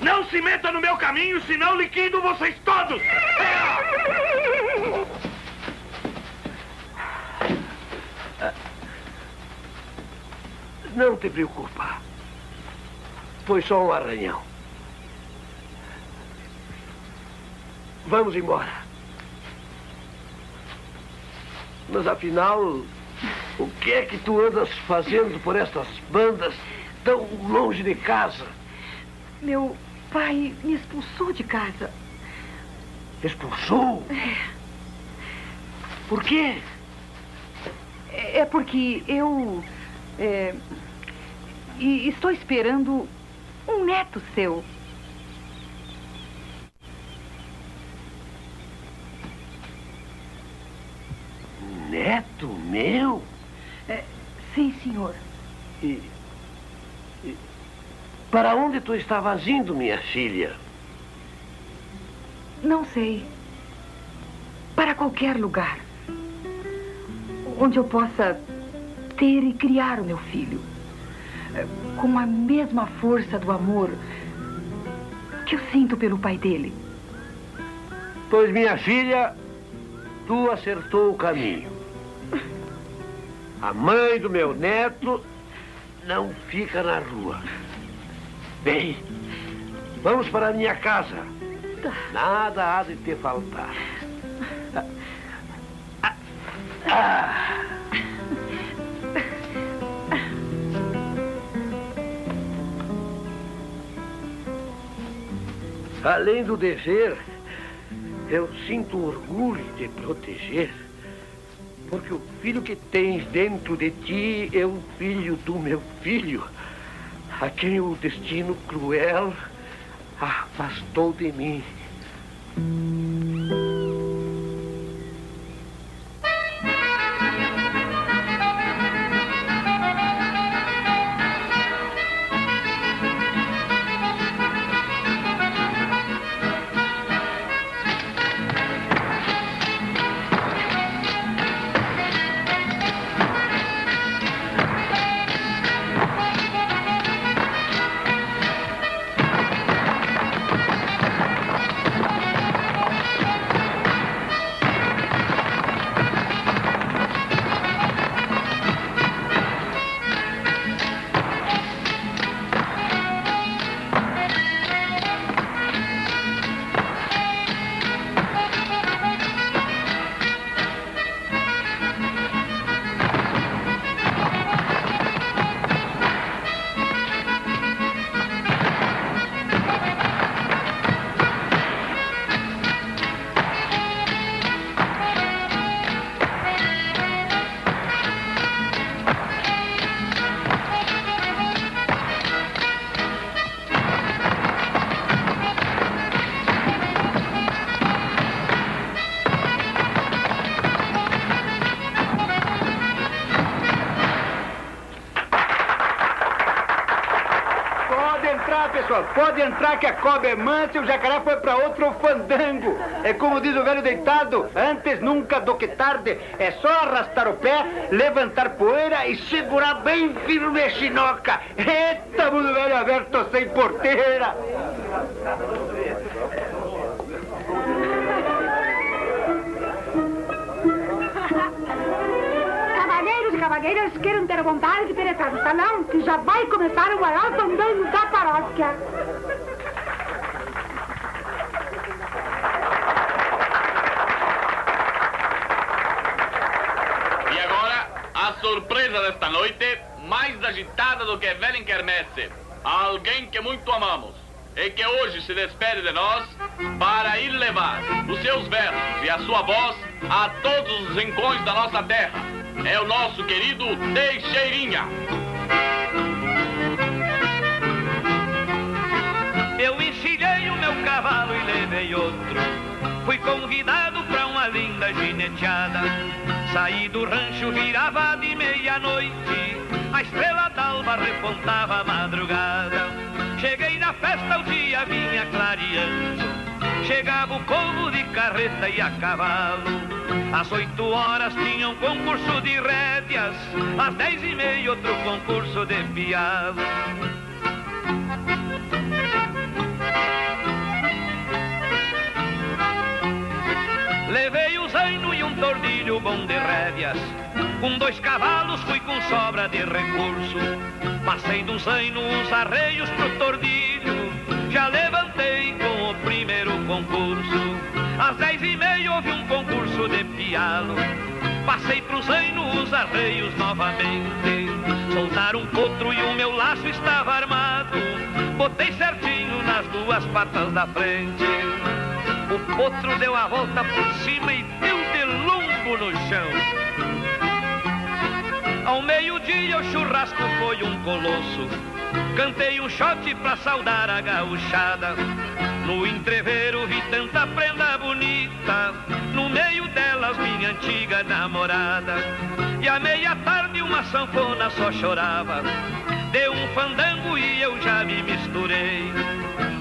Não se meta no meu caminho, senão liquido vocês todos! Não te preocupa. Foi só um arranhão. Vamos embora. Mas afinal, o que é que tu andas fazendo por estas bandas tão longe de casa? Meu pai me expulsou de casa. Expulsou? Por quê? É é porque eu. é, e estou esperando um neto seu. Neto meu? É, sim, senhor. E, e- para onde tu estavas indo, minha filha? Não sei. Para qualquer lugar. Onde eu possa ter e criar o meu filho. Com a mesma força do amor que eu sinto pelo pai dele. Pois, minha filha, tu acertou o caminho. A mãe do meu neto não fica na rua. Bem, vamos para a minha casa. Nada há de te faltar. Ah. Além do dever, eu sinto orgulho de proteger, porque o filho que tens dentro de ti é um filho do meu filho, a quem o destino cruel afastou de mim. Que a cobra é mansa e o jacaré foi pra outro fandango. É como diz o velho deitado, antes nunca do que tarde. É só arrastar o pé, levantar poeira e segurar bem firme a chinoca. Eita, mundo velho aberto sem porteira. Cavalheiras, queiram ter vontade de penetrar no salão, que já vai começar o maior fandango da paróquia. E agora, a surpresa desta noite, mais agitada do que velha quermesse. Alguém que muito amamos e que hoje se despede de nós para ir levar os seus versos e a sua voz a todos os rincões da nossa terra. É o nosso querido Teixeirinha. Eu enchilhei o meu cavalo e levei outro. Fui convidado para uma linda gineteada. Saí do rancho, virava de meia-noite. A estrela d'alva repontava a madrugada. Cheguei na festa, o dia vinha clareando. Chegava o povo de carreta e a cavalo. Às oito horas tinha um concurso de rédeas. Às dez e meia outro concurso de pialo. Bom de rédeas. Com dois cavalos fui com sobra de recurso. Passei do zaino uns arreios pro tordilho. Já levantei com o primeiro concurso. Às dez e meia houve um concurso de pialo. Passei pro zaino os arreios novamente. Soltaram um potro e o meu laço estava armado. Botei certinho nas duas patas da frente. O potro deu a volta por cima e deu de no chão. Ao meio-dia o churrasco foi um colosso. Cantei um shot pra saudar a gauchada. No entreveiro vi tanta prenda bonita. No meio delas minha antiga namorada. E à meia-tarde uma sanfona só chorava. Deu um fandango e eu já me misturei.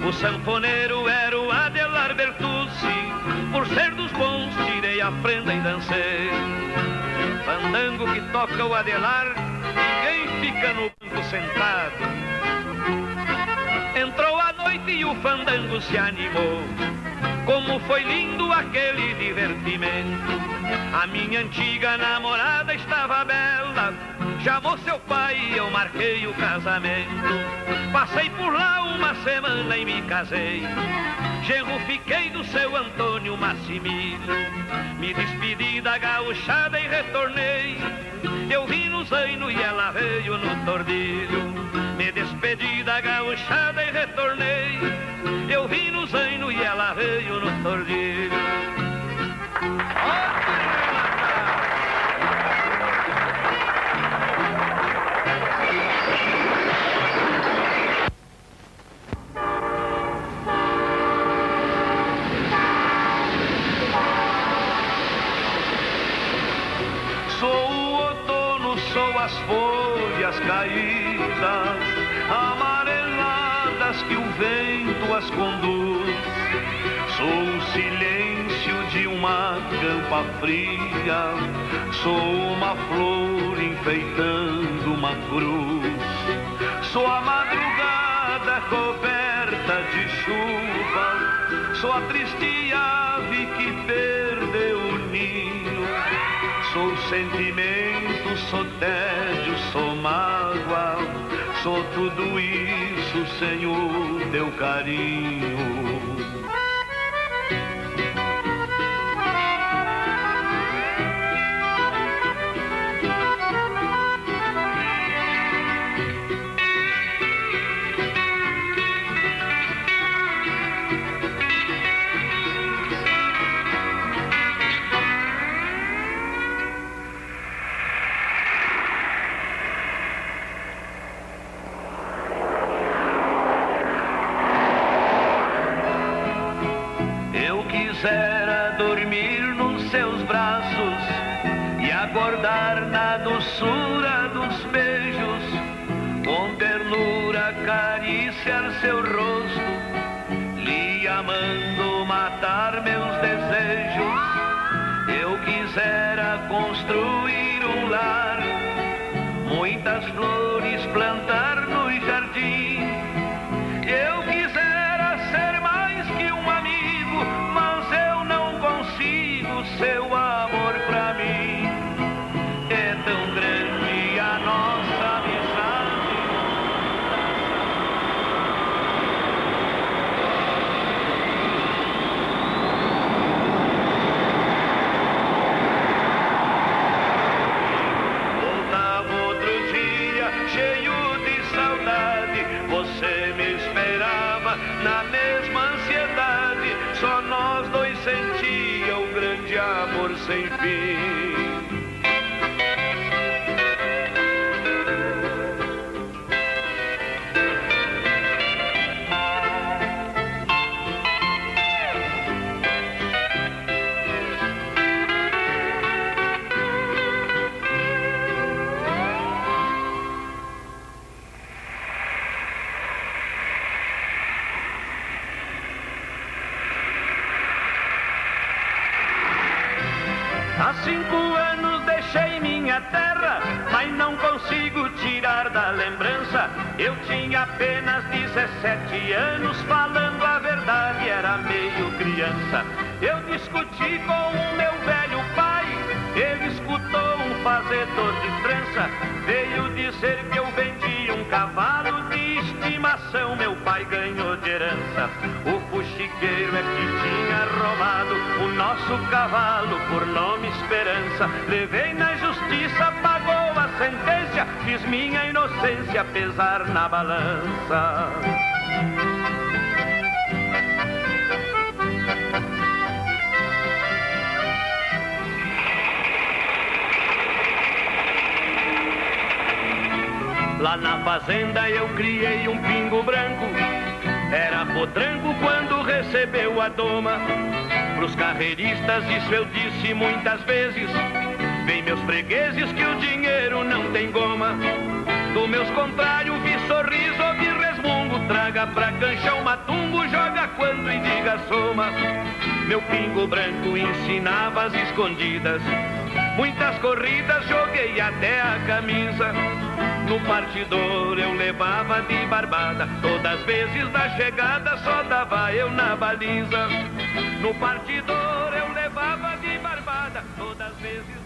O sanfoneiro era o Adelar Bertucci. Por ser dos bons, tirei a prenda e. Fandango que toca o Adelar, ninguém fica no banco sentado. Entrou a noite e o fandango se animou. Como foi lindo aquele divertimento. A minha antiga namorada estava bela. Chamou seu pai e eu marquei o casamento. Passei por lá uma semana e me casei. Genro fiquei do seu Antônio Massimilho. Me despedi da gauchada e retornei. Eu vim no zaino e ela veio no tordilho. Me despedi da gauchada e retornei. Eu vim no zaino e ela veio no tordilho. Folhas caídas, amareladas que o vento as conduz. Sou o silêncio de uma campa fria, sou uma flor enfeitando uma cruz. Sou a madrugada coberta de chuva, sou a triste ave que perdeu o ninho. Sou sentimento, sou tédio, sou mágoa, sou tudo isso, Senhor, teu carinho. Eu tinha apenas 17 anos, falando a verdade, era meio criança. Eu discuti com o meu velho pai, ele escutou um fazedor de trança. Veio dizer que eu vendi um cavalo de estimação, meu pai ganhou de herança. O fuxiqueiro é que tinha roubado o nosso cavalo por nome Esperança. Levei na justiça, pagou sentença, fiz minha inocência pesar na balança. Lá na fazenda eu criei um pingo branco. Era potranco quando recebeu a doma. Pros carreiristas isso eu disse muitas vezes. Vem meus fregueses que o dinheiro tem goma. Do meus contrários vi sorriso, vi resmungo. Traga pra cancha um matumbo, joga quando e diga soma. Meu pingo branco ensinava as escondidas. Muitas corridas joguei até a camisa. No partidor eu levava de barbada. Todas as vezes da chegada só dava eu na baliza. No partidor eu levava de barbada. Todas as vezes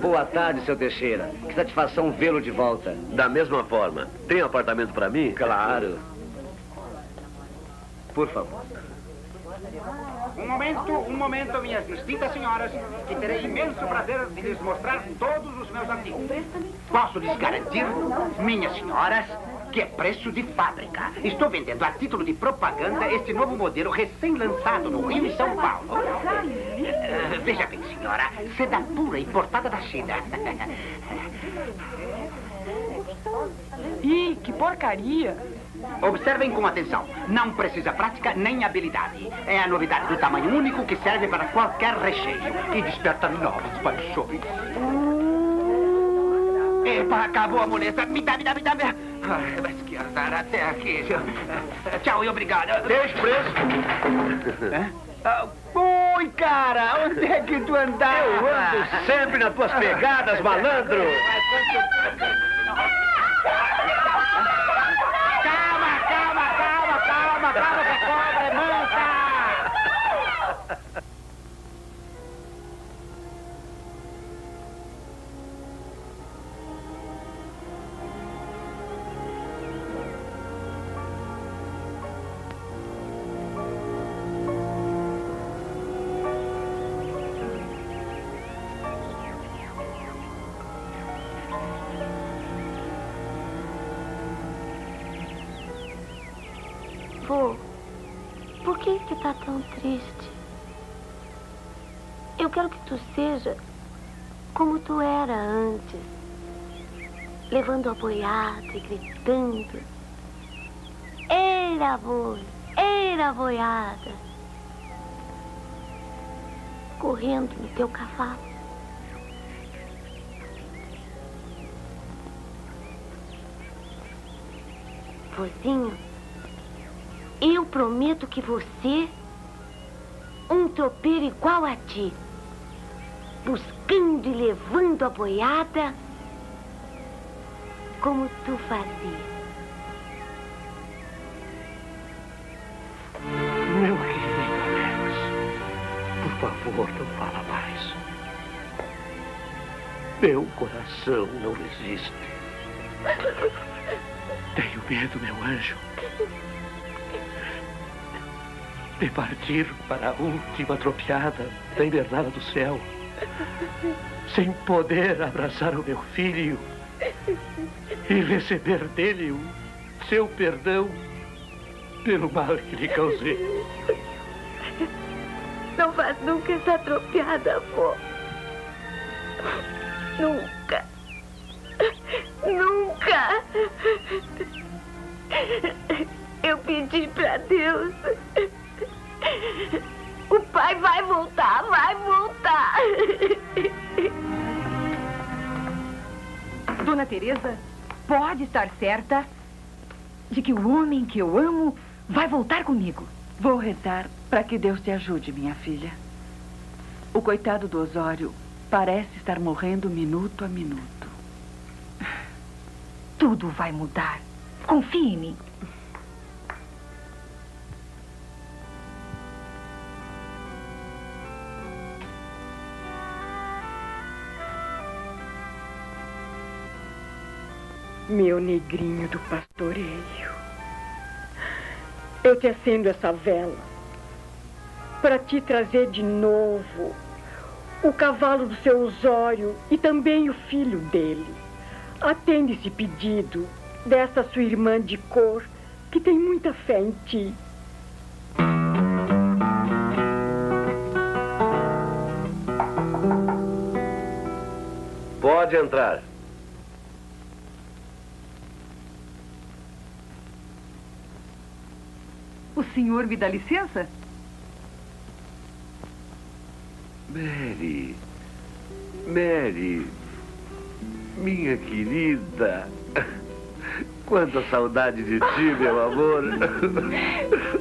Boa tarde, seu Teixeira. Que satisfação vê-lo de volta. Da mesma forma. Tem apartamento para mim? Claro. Por favor. Um momento, um momento, minhas distintas senhoras, que terei imenso prazer de lhes mostrar todos os meus artigos. Posso lhes garantir, minhas senhoras, que é preço de fábrica. Estou vendendo a título de propaganda este novo modelo recém-lançado no Rio e São Paulo. Eh, Veja bem, senhora, seda pura importada da China. Ih, que porcaria! Observem com atenção. Não precisa prática nem habilidade. É a novidade do tamanho único que serve para qualquer recheio e desperta novas paixões. Epa, acabou a moleza. Me dá, me dá, me dá. me dá. Ai, mas que até aqui. Tchau e obrigado. Deixa o preço. Ah, Oi, cara, onde é que tu andava? Eu ando sempre nas tuas pegadas, malandro. Levando a boiada e gritando. Eira, boi, eira, boiada. Correndo no teu cavalo. Vozinho, eu prometo que você, um tropeiro igual a ti, buscando e levando a boiada, como tu fazia. Meu querido Alex, por favor, não fala mais. Meu coração não resiste. Tenho medo, meu anjo, de partir para a última tropiada da invernada do céu, sem poder abraçar o meu filho e receber dele o seu perdão pelo mal que lhe causei. Não faz nunca essa tropiada, avô. Nunca. Nunca. Eu pedi pra Deus. O pai vai voltar, vai voltar. Dona Teresa, pode estar certa de que o homem que eu amo vai voltar comigo. Vou rezar para que Deus te ajude, minha filha. O coitado do Osório parece estar morrendo minuto a minuto. Tudo vai mudar. Confie em mim. Meu negrinho do pastoreio. Eu te acendo essa vela para te trazer de novo o cavalo do seu Osório e também o filho dele. Atende esse pedido dessa sua irmã de cor que tem muita fé em ti. Pode entrar. O senhor me dá licença? Mary. Mary. Minha querida. Quanta saudade de ti, meu amor.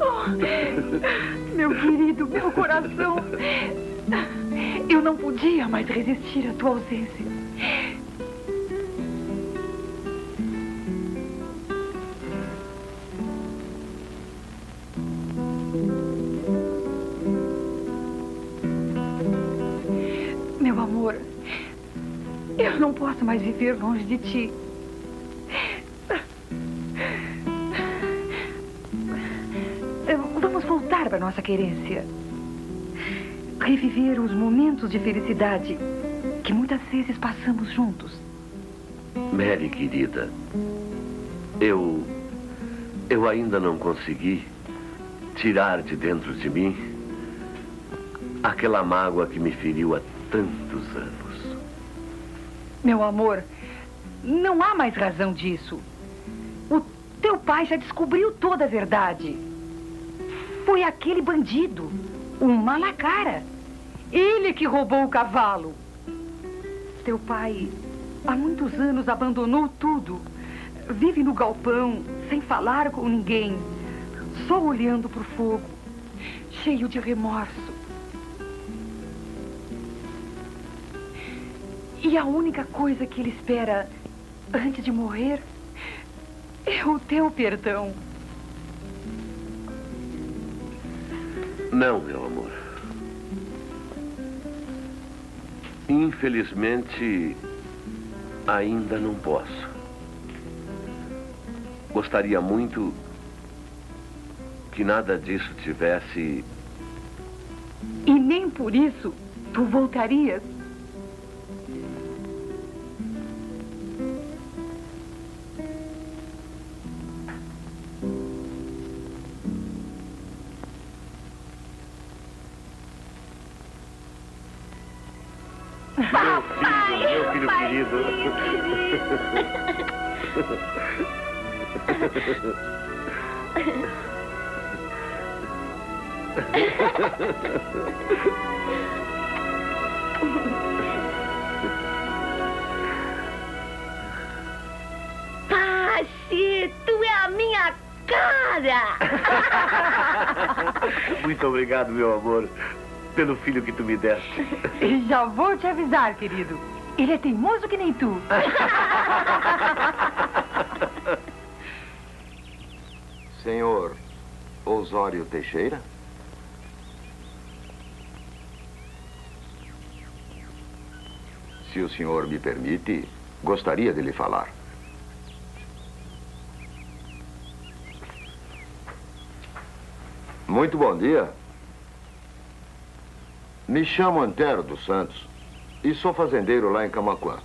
Oh, meu querido, meu coração. Eu não podia mais resistir à tua ausência. Posso mais viver longe de ti. Vamos voltar para nossa querência. Reviver os momentos de felicidade que muitas vezes passamos juntos. Mary, querida. Eu. Eu ainda não consegui tirar de dentro de mim aquela mágoa que me feriu há tantos anos. Meu amor, não há mais razão disso. O teu pai já descobriu toda a verdade. Foi aquele bandido, o Malacara. Ele que roubou o cavalo. Teu pai, há muitos anos, abandonou tudo. Vive no galpão, sem falar com ninguém, só olhando para o fogo, cheio de remorso. E a única coisa que ele espera antes de morrer é o teu perdão. Não, meu amor. Infelizmente, ainda não posso. Gostaria muito que nada disso tivesse. E nem por isso tu voltarias. Obrigado, meu amor, pelo filho que tu me deste. Já vou te avisar, querido. Ele é teimoso que nem tu. Senhor Osório Teixeira? Se o senhor me permite, gostaria de lhe falar. Muito bom dia. Me chamo Antero dos Santos e sou fazendeiro lá em Camaquã.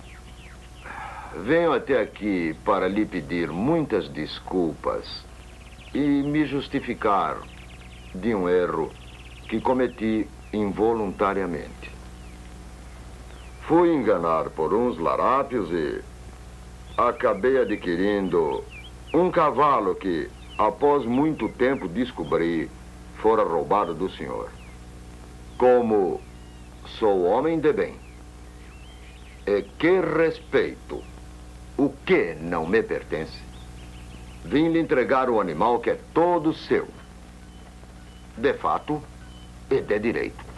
Venho até aqui para lhe pedir muitas desculpas e me justificar de um erro que cometi involuntariamente. Fui enganar por uns larápios e acabei adquirindo um cavalo que, após muito tempo, descobri fora roubado do senhor. Como sou homem de bem e que respeito o que não me pertence, vim lhe entregar o animal que é todo seu, de fato e de direito.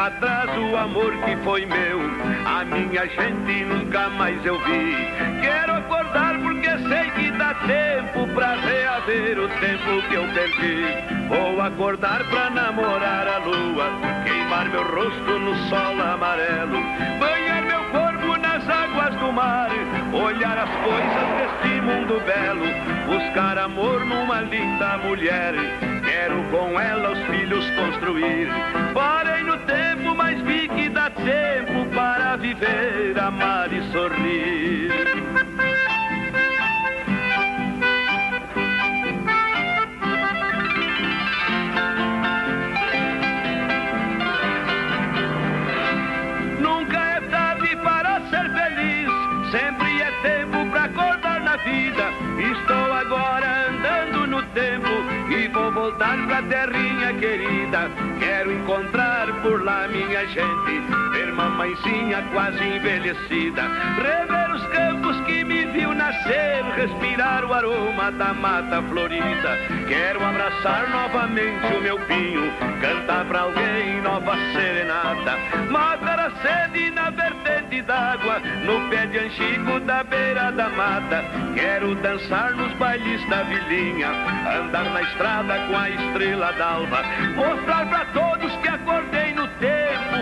Pra trás o amor que foi meu, a minha gente nunca mais eu vi. Quero acordar porque sei que dá tempo pra reaver o tempo que eu perdi. Vou acordar pra namorar a lua, queimar meu rosto no sol amarelo, banhar meu corpo nas águas do mar, olhar as coisas deste mundo belo, buscar amor numa linda mulher. Quero com ela os filhos construir tempo para viver, amar e sorrir. Nunca é tarde para ser feliz, sempre é tempo para acordar na vida. Estou agora andando no tempo e vou voltar pra terrinha querida. Quero encontrar por lá minha gente, ver mamãezinha quase envelhecida, rever os campos que me viu nascer, respirar o aroma da mata florida. Quero abraçar novamente o meu pinho, cantar pra alguém nova serenata, matar a sede na vertente d'água, no pé de antigo da beira da mata. Quero dançar nos bailes da vilinha, andar na estrada com a estrela d'alva, mostrar pra todos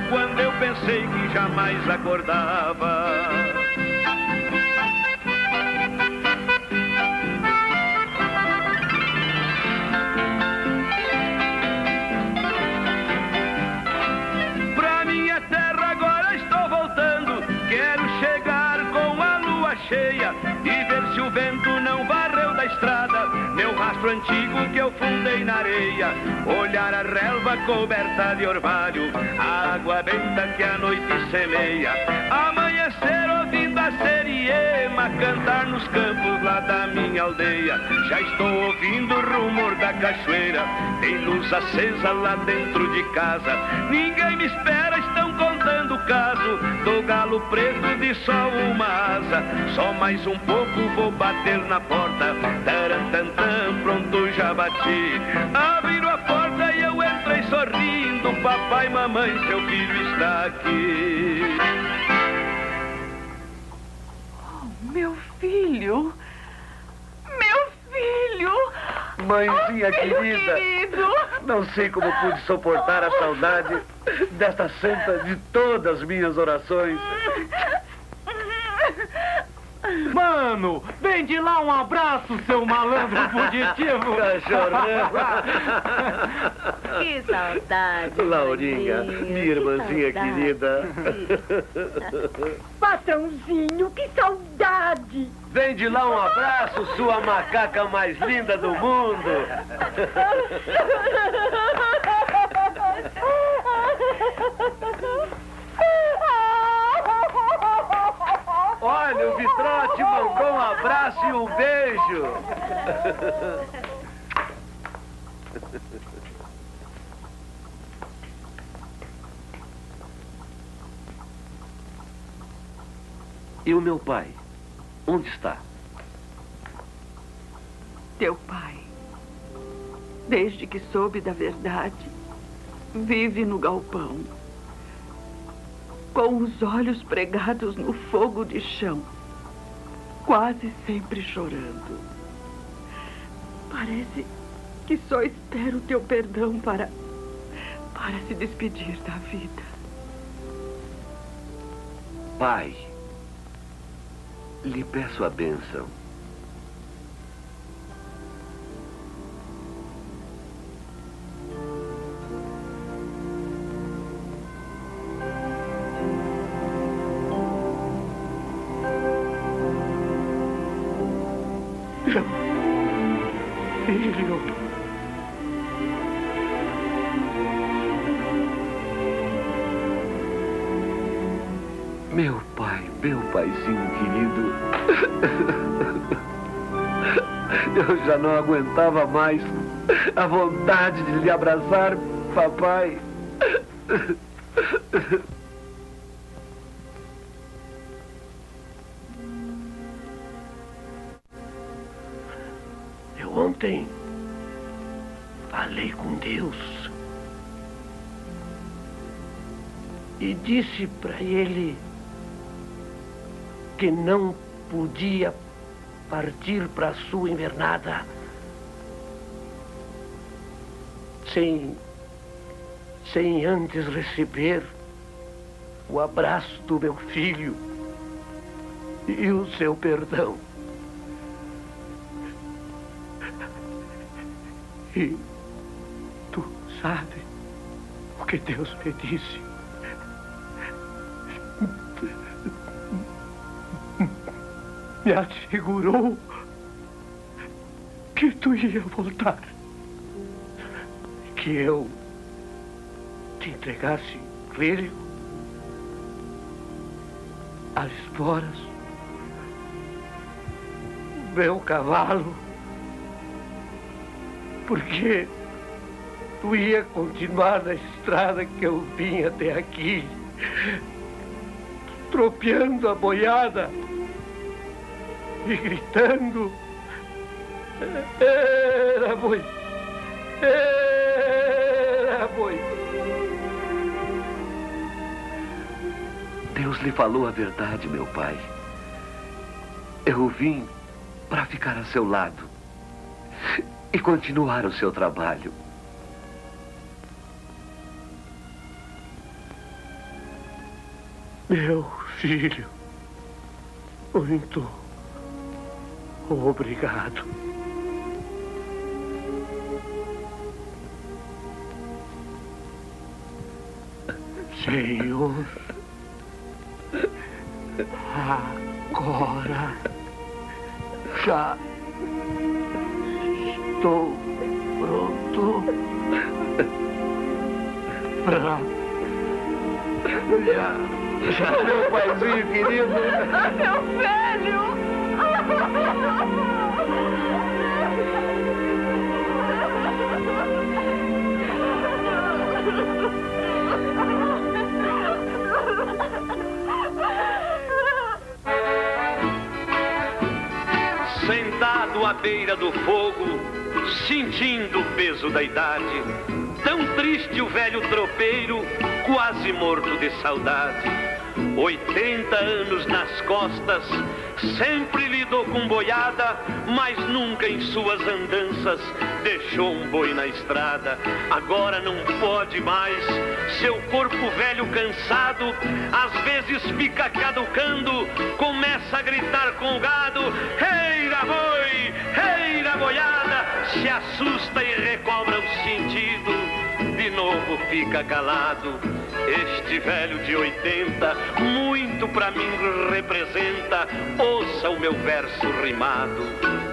quando eu pensei que jamais acordava. Estrada. Meu rastro antigo que eu fundei na areia. Olhar a relva coberta de orvalho, a água benta que a noite semeia. Amanhecer ouvindo a seriema cantar nos campos lá da minha aldeia. Já estou ouvindo o rumor da cachoeira, tem luz acesa lá dentro de casa. Ninguém me espera, estão contando o caso do galo preto de só uma asa. Só mais um pouco vou bater na porta. Tarantantam, pronto já bati. Abriram a porta e eu entrei sorrindo. Papai, mamãe, seu filho está aqui. Meu filho! Meu filho! Mãezinha Oh, querida, querido! não sei como pude suportar a saudade desta santa de todas as minhas orações. Mano, vem de lá um abraço, seu malandro fugitivo. Que saudade. Laurinha, minha irmãzinha saudade. querida. Patrãozinho, que saudade! Vem de lá um abraço, sua macaca mais linda do mundo. Olha, o Vitrote mandou um abraço e um beijo. E o meu pai? Onde está? Teu pai, desde que soube da verdade, vive no galpão, com os olhos pregados no fogo de chão, quase sempre chorando. Parece que só espera o teu perdão para para se despedir da vida. Pai, lhe peço a bênção. Não aguentava mais a vontade de lhe abraçar, papai. Eu ontem falei com Deus e disse para ele que não podia partir para a sua invernada sem sem antes receber o abraço do meu filho e o seu perdão. E tu sabe o que Deus me disse? Me assegurou que tu ia voltar. Que eu te entregasse ele, as esporas, o meu cavalo. Porque tu ia continuar na estrada que eu vim até aqui, tropeando a boiada e gritando. Era boi, era boi. Deus lhe falou a verdade, meu pai. Eu vim para ficar a seu lado e continuar o seu trabalho. Meu filho, muito obrigado. Senhor, agora já estou pronto para já, já meu paizinho querido. Meu velho! Sentado à beira do fogo, sentindo o peso da idade, tão triste o velho tropeiro, quase morto de saudade. 80 anos nas costas, sempre lidou com boiada, mas nunca em suas andanças deixou um boi na estrada. Agora não pode mais, seu corpo velho cansado, às vezes fica caducando, começa a gritar com o gado: Reira boi, reira boiada, se assusta e recobra o sentido de novo fica calado. Este velho de 80, muito pra mim representa. Ouça o meu verso rimado.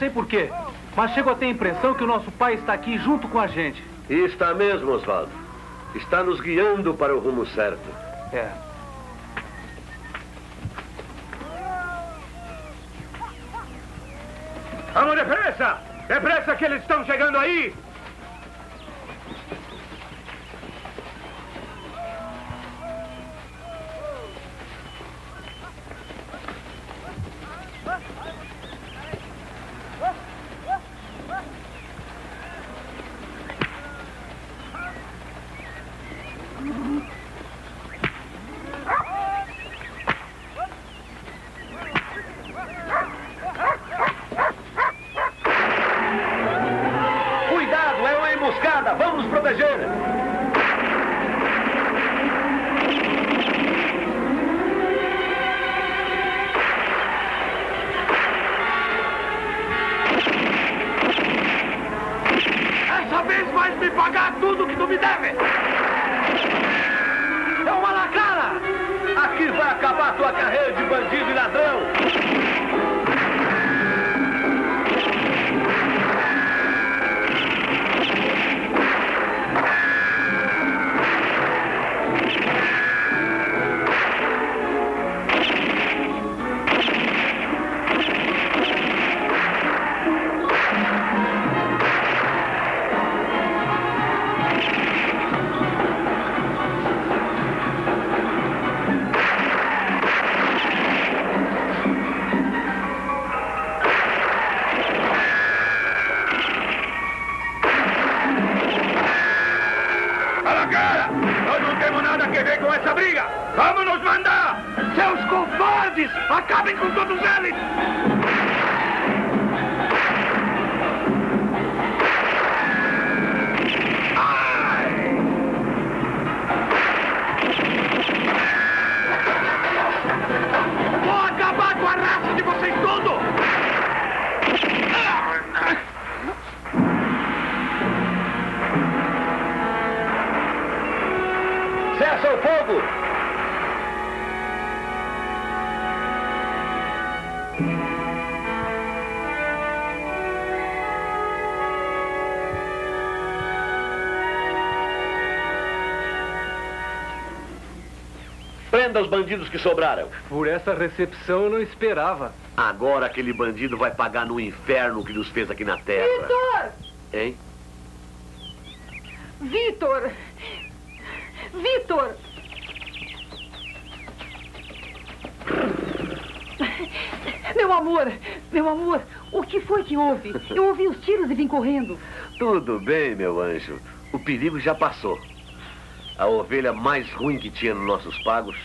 Sei porquê, mas chego a ter a impressão que o nosso pai está aqui junto com a gente. E está mesmo, Oswaldo. Está nos guiando para o rumo certo. É. Vamos depressa! Depressa que eles estão chegando aí! Prenda os bandidos que sobraram. Por essa recepção eu não esperava. Agora aquele bandido vai pagar no inferno que nos fez aqui na terra. Vitor! Hein? Vitor! Vitor! Meu amor, meu amor, o que foi que houve? Eu ouvi os tiros e vim correndo. Tudo bem, meu anjo. O perigo já passou. A ovelha mais ruim que tinha nos nossos pagos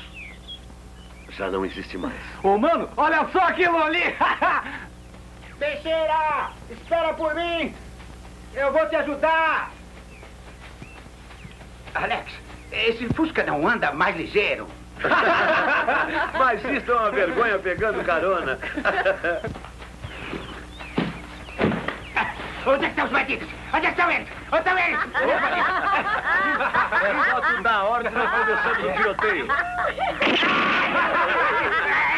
já não existe mais. Ô, mano, olha só aquilo ali! Teixeira! Espera por mim! Eu vou te ajudar! Alex, esse Fusca não anda mais ligeiro. Mas isso é uma vergonha pegando carona. Onde é que estão os bandidos? Onde é que estão eles? Onde estão eles? É só tu dar a ordem que nós começamos o tiroteio.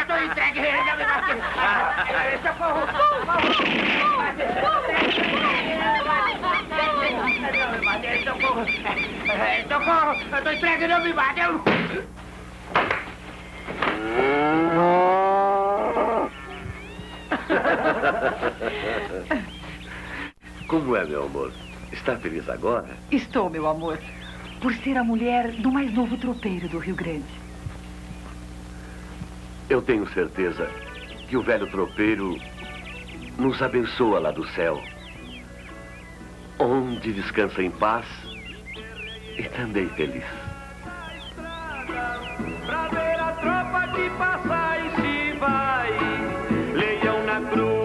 Estou entregue. Socorro! Socorro! Socorro! Eu estou entregue, não me bate. Como é, meu amor? Está feliz agora? Estou, meu amor, por ser a mulher do mais novo tropeiro do Rio Grande. Eu tenho certeza que o velho tropeiro nos abençoa lá do céu, onde descansa em paz e também feliz. Pra ver a tropa que passa e se vai. Leiam na cruz,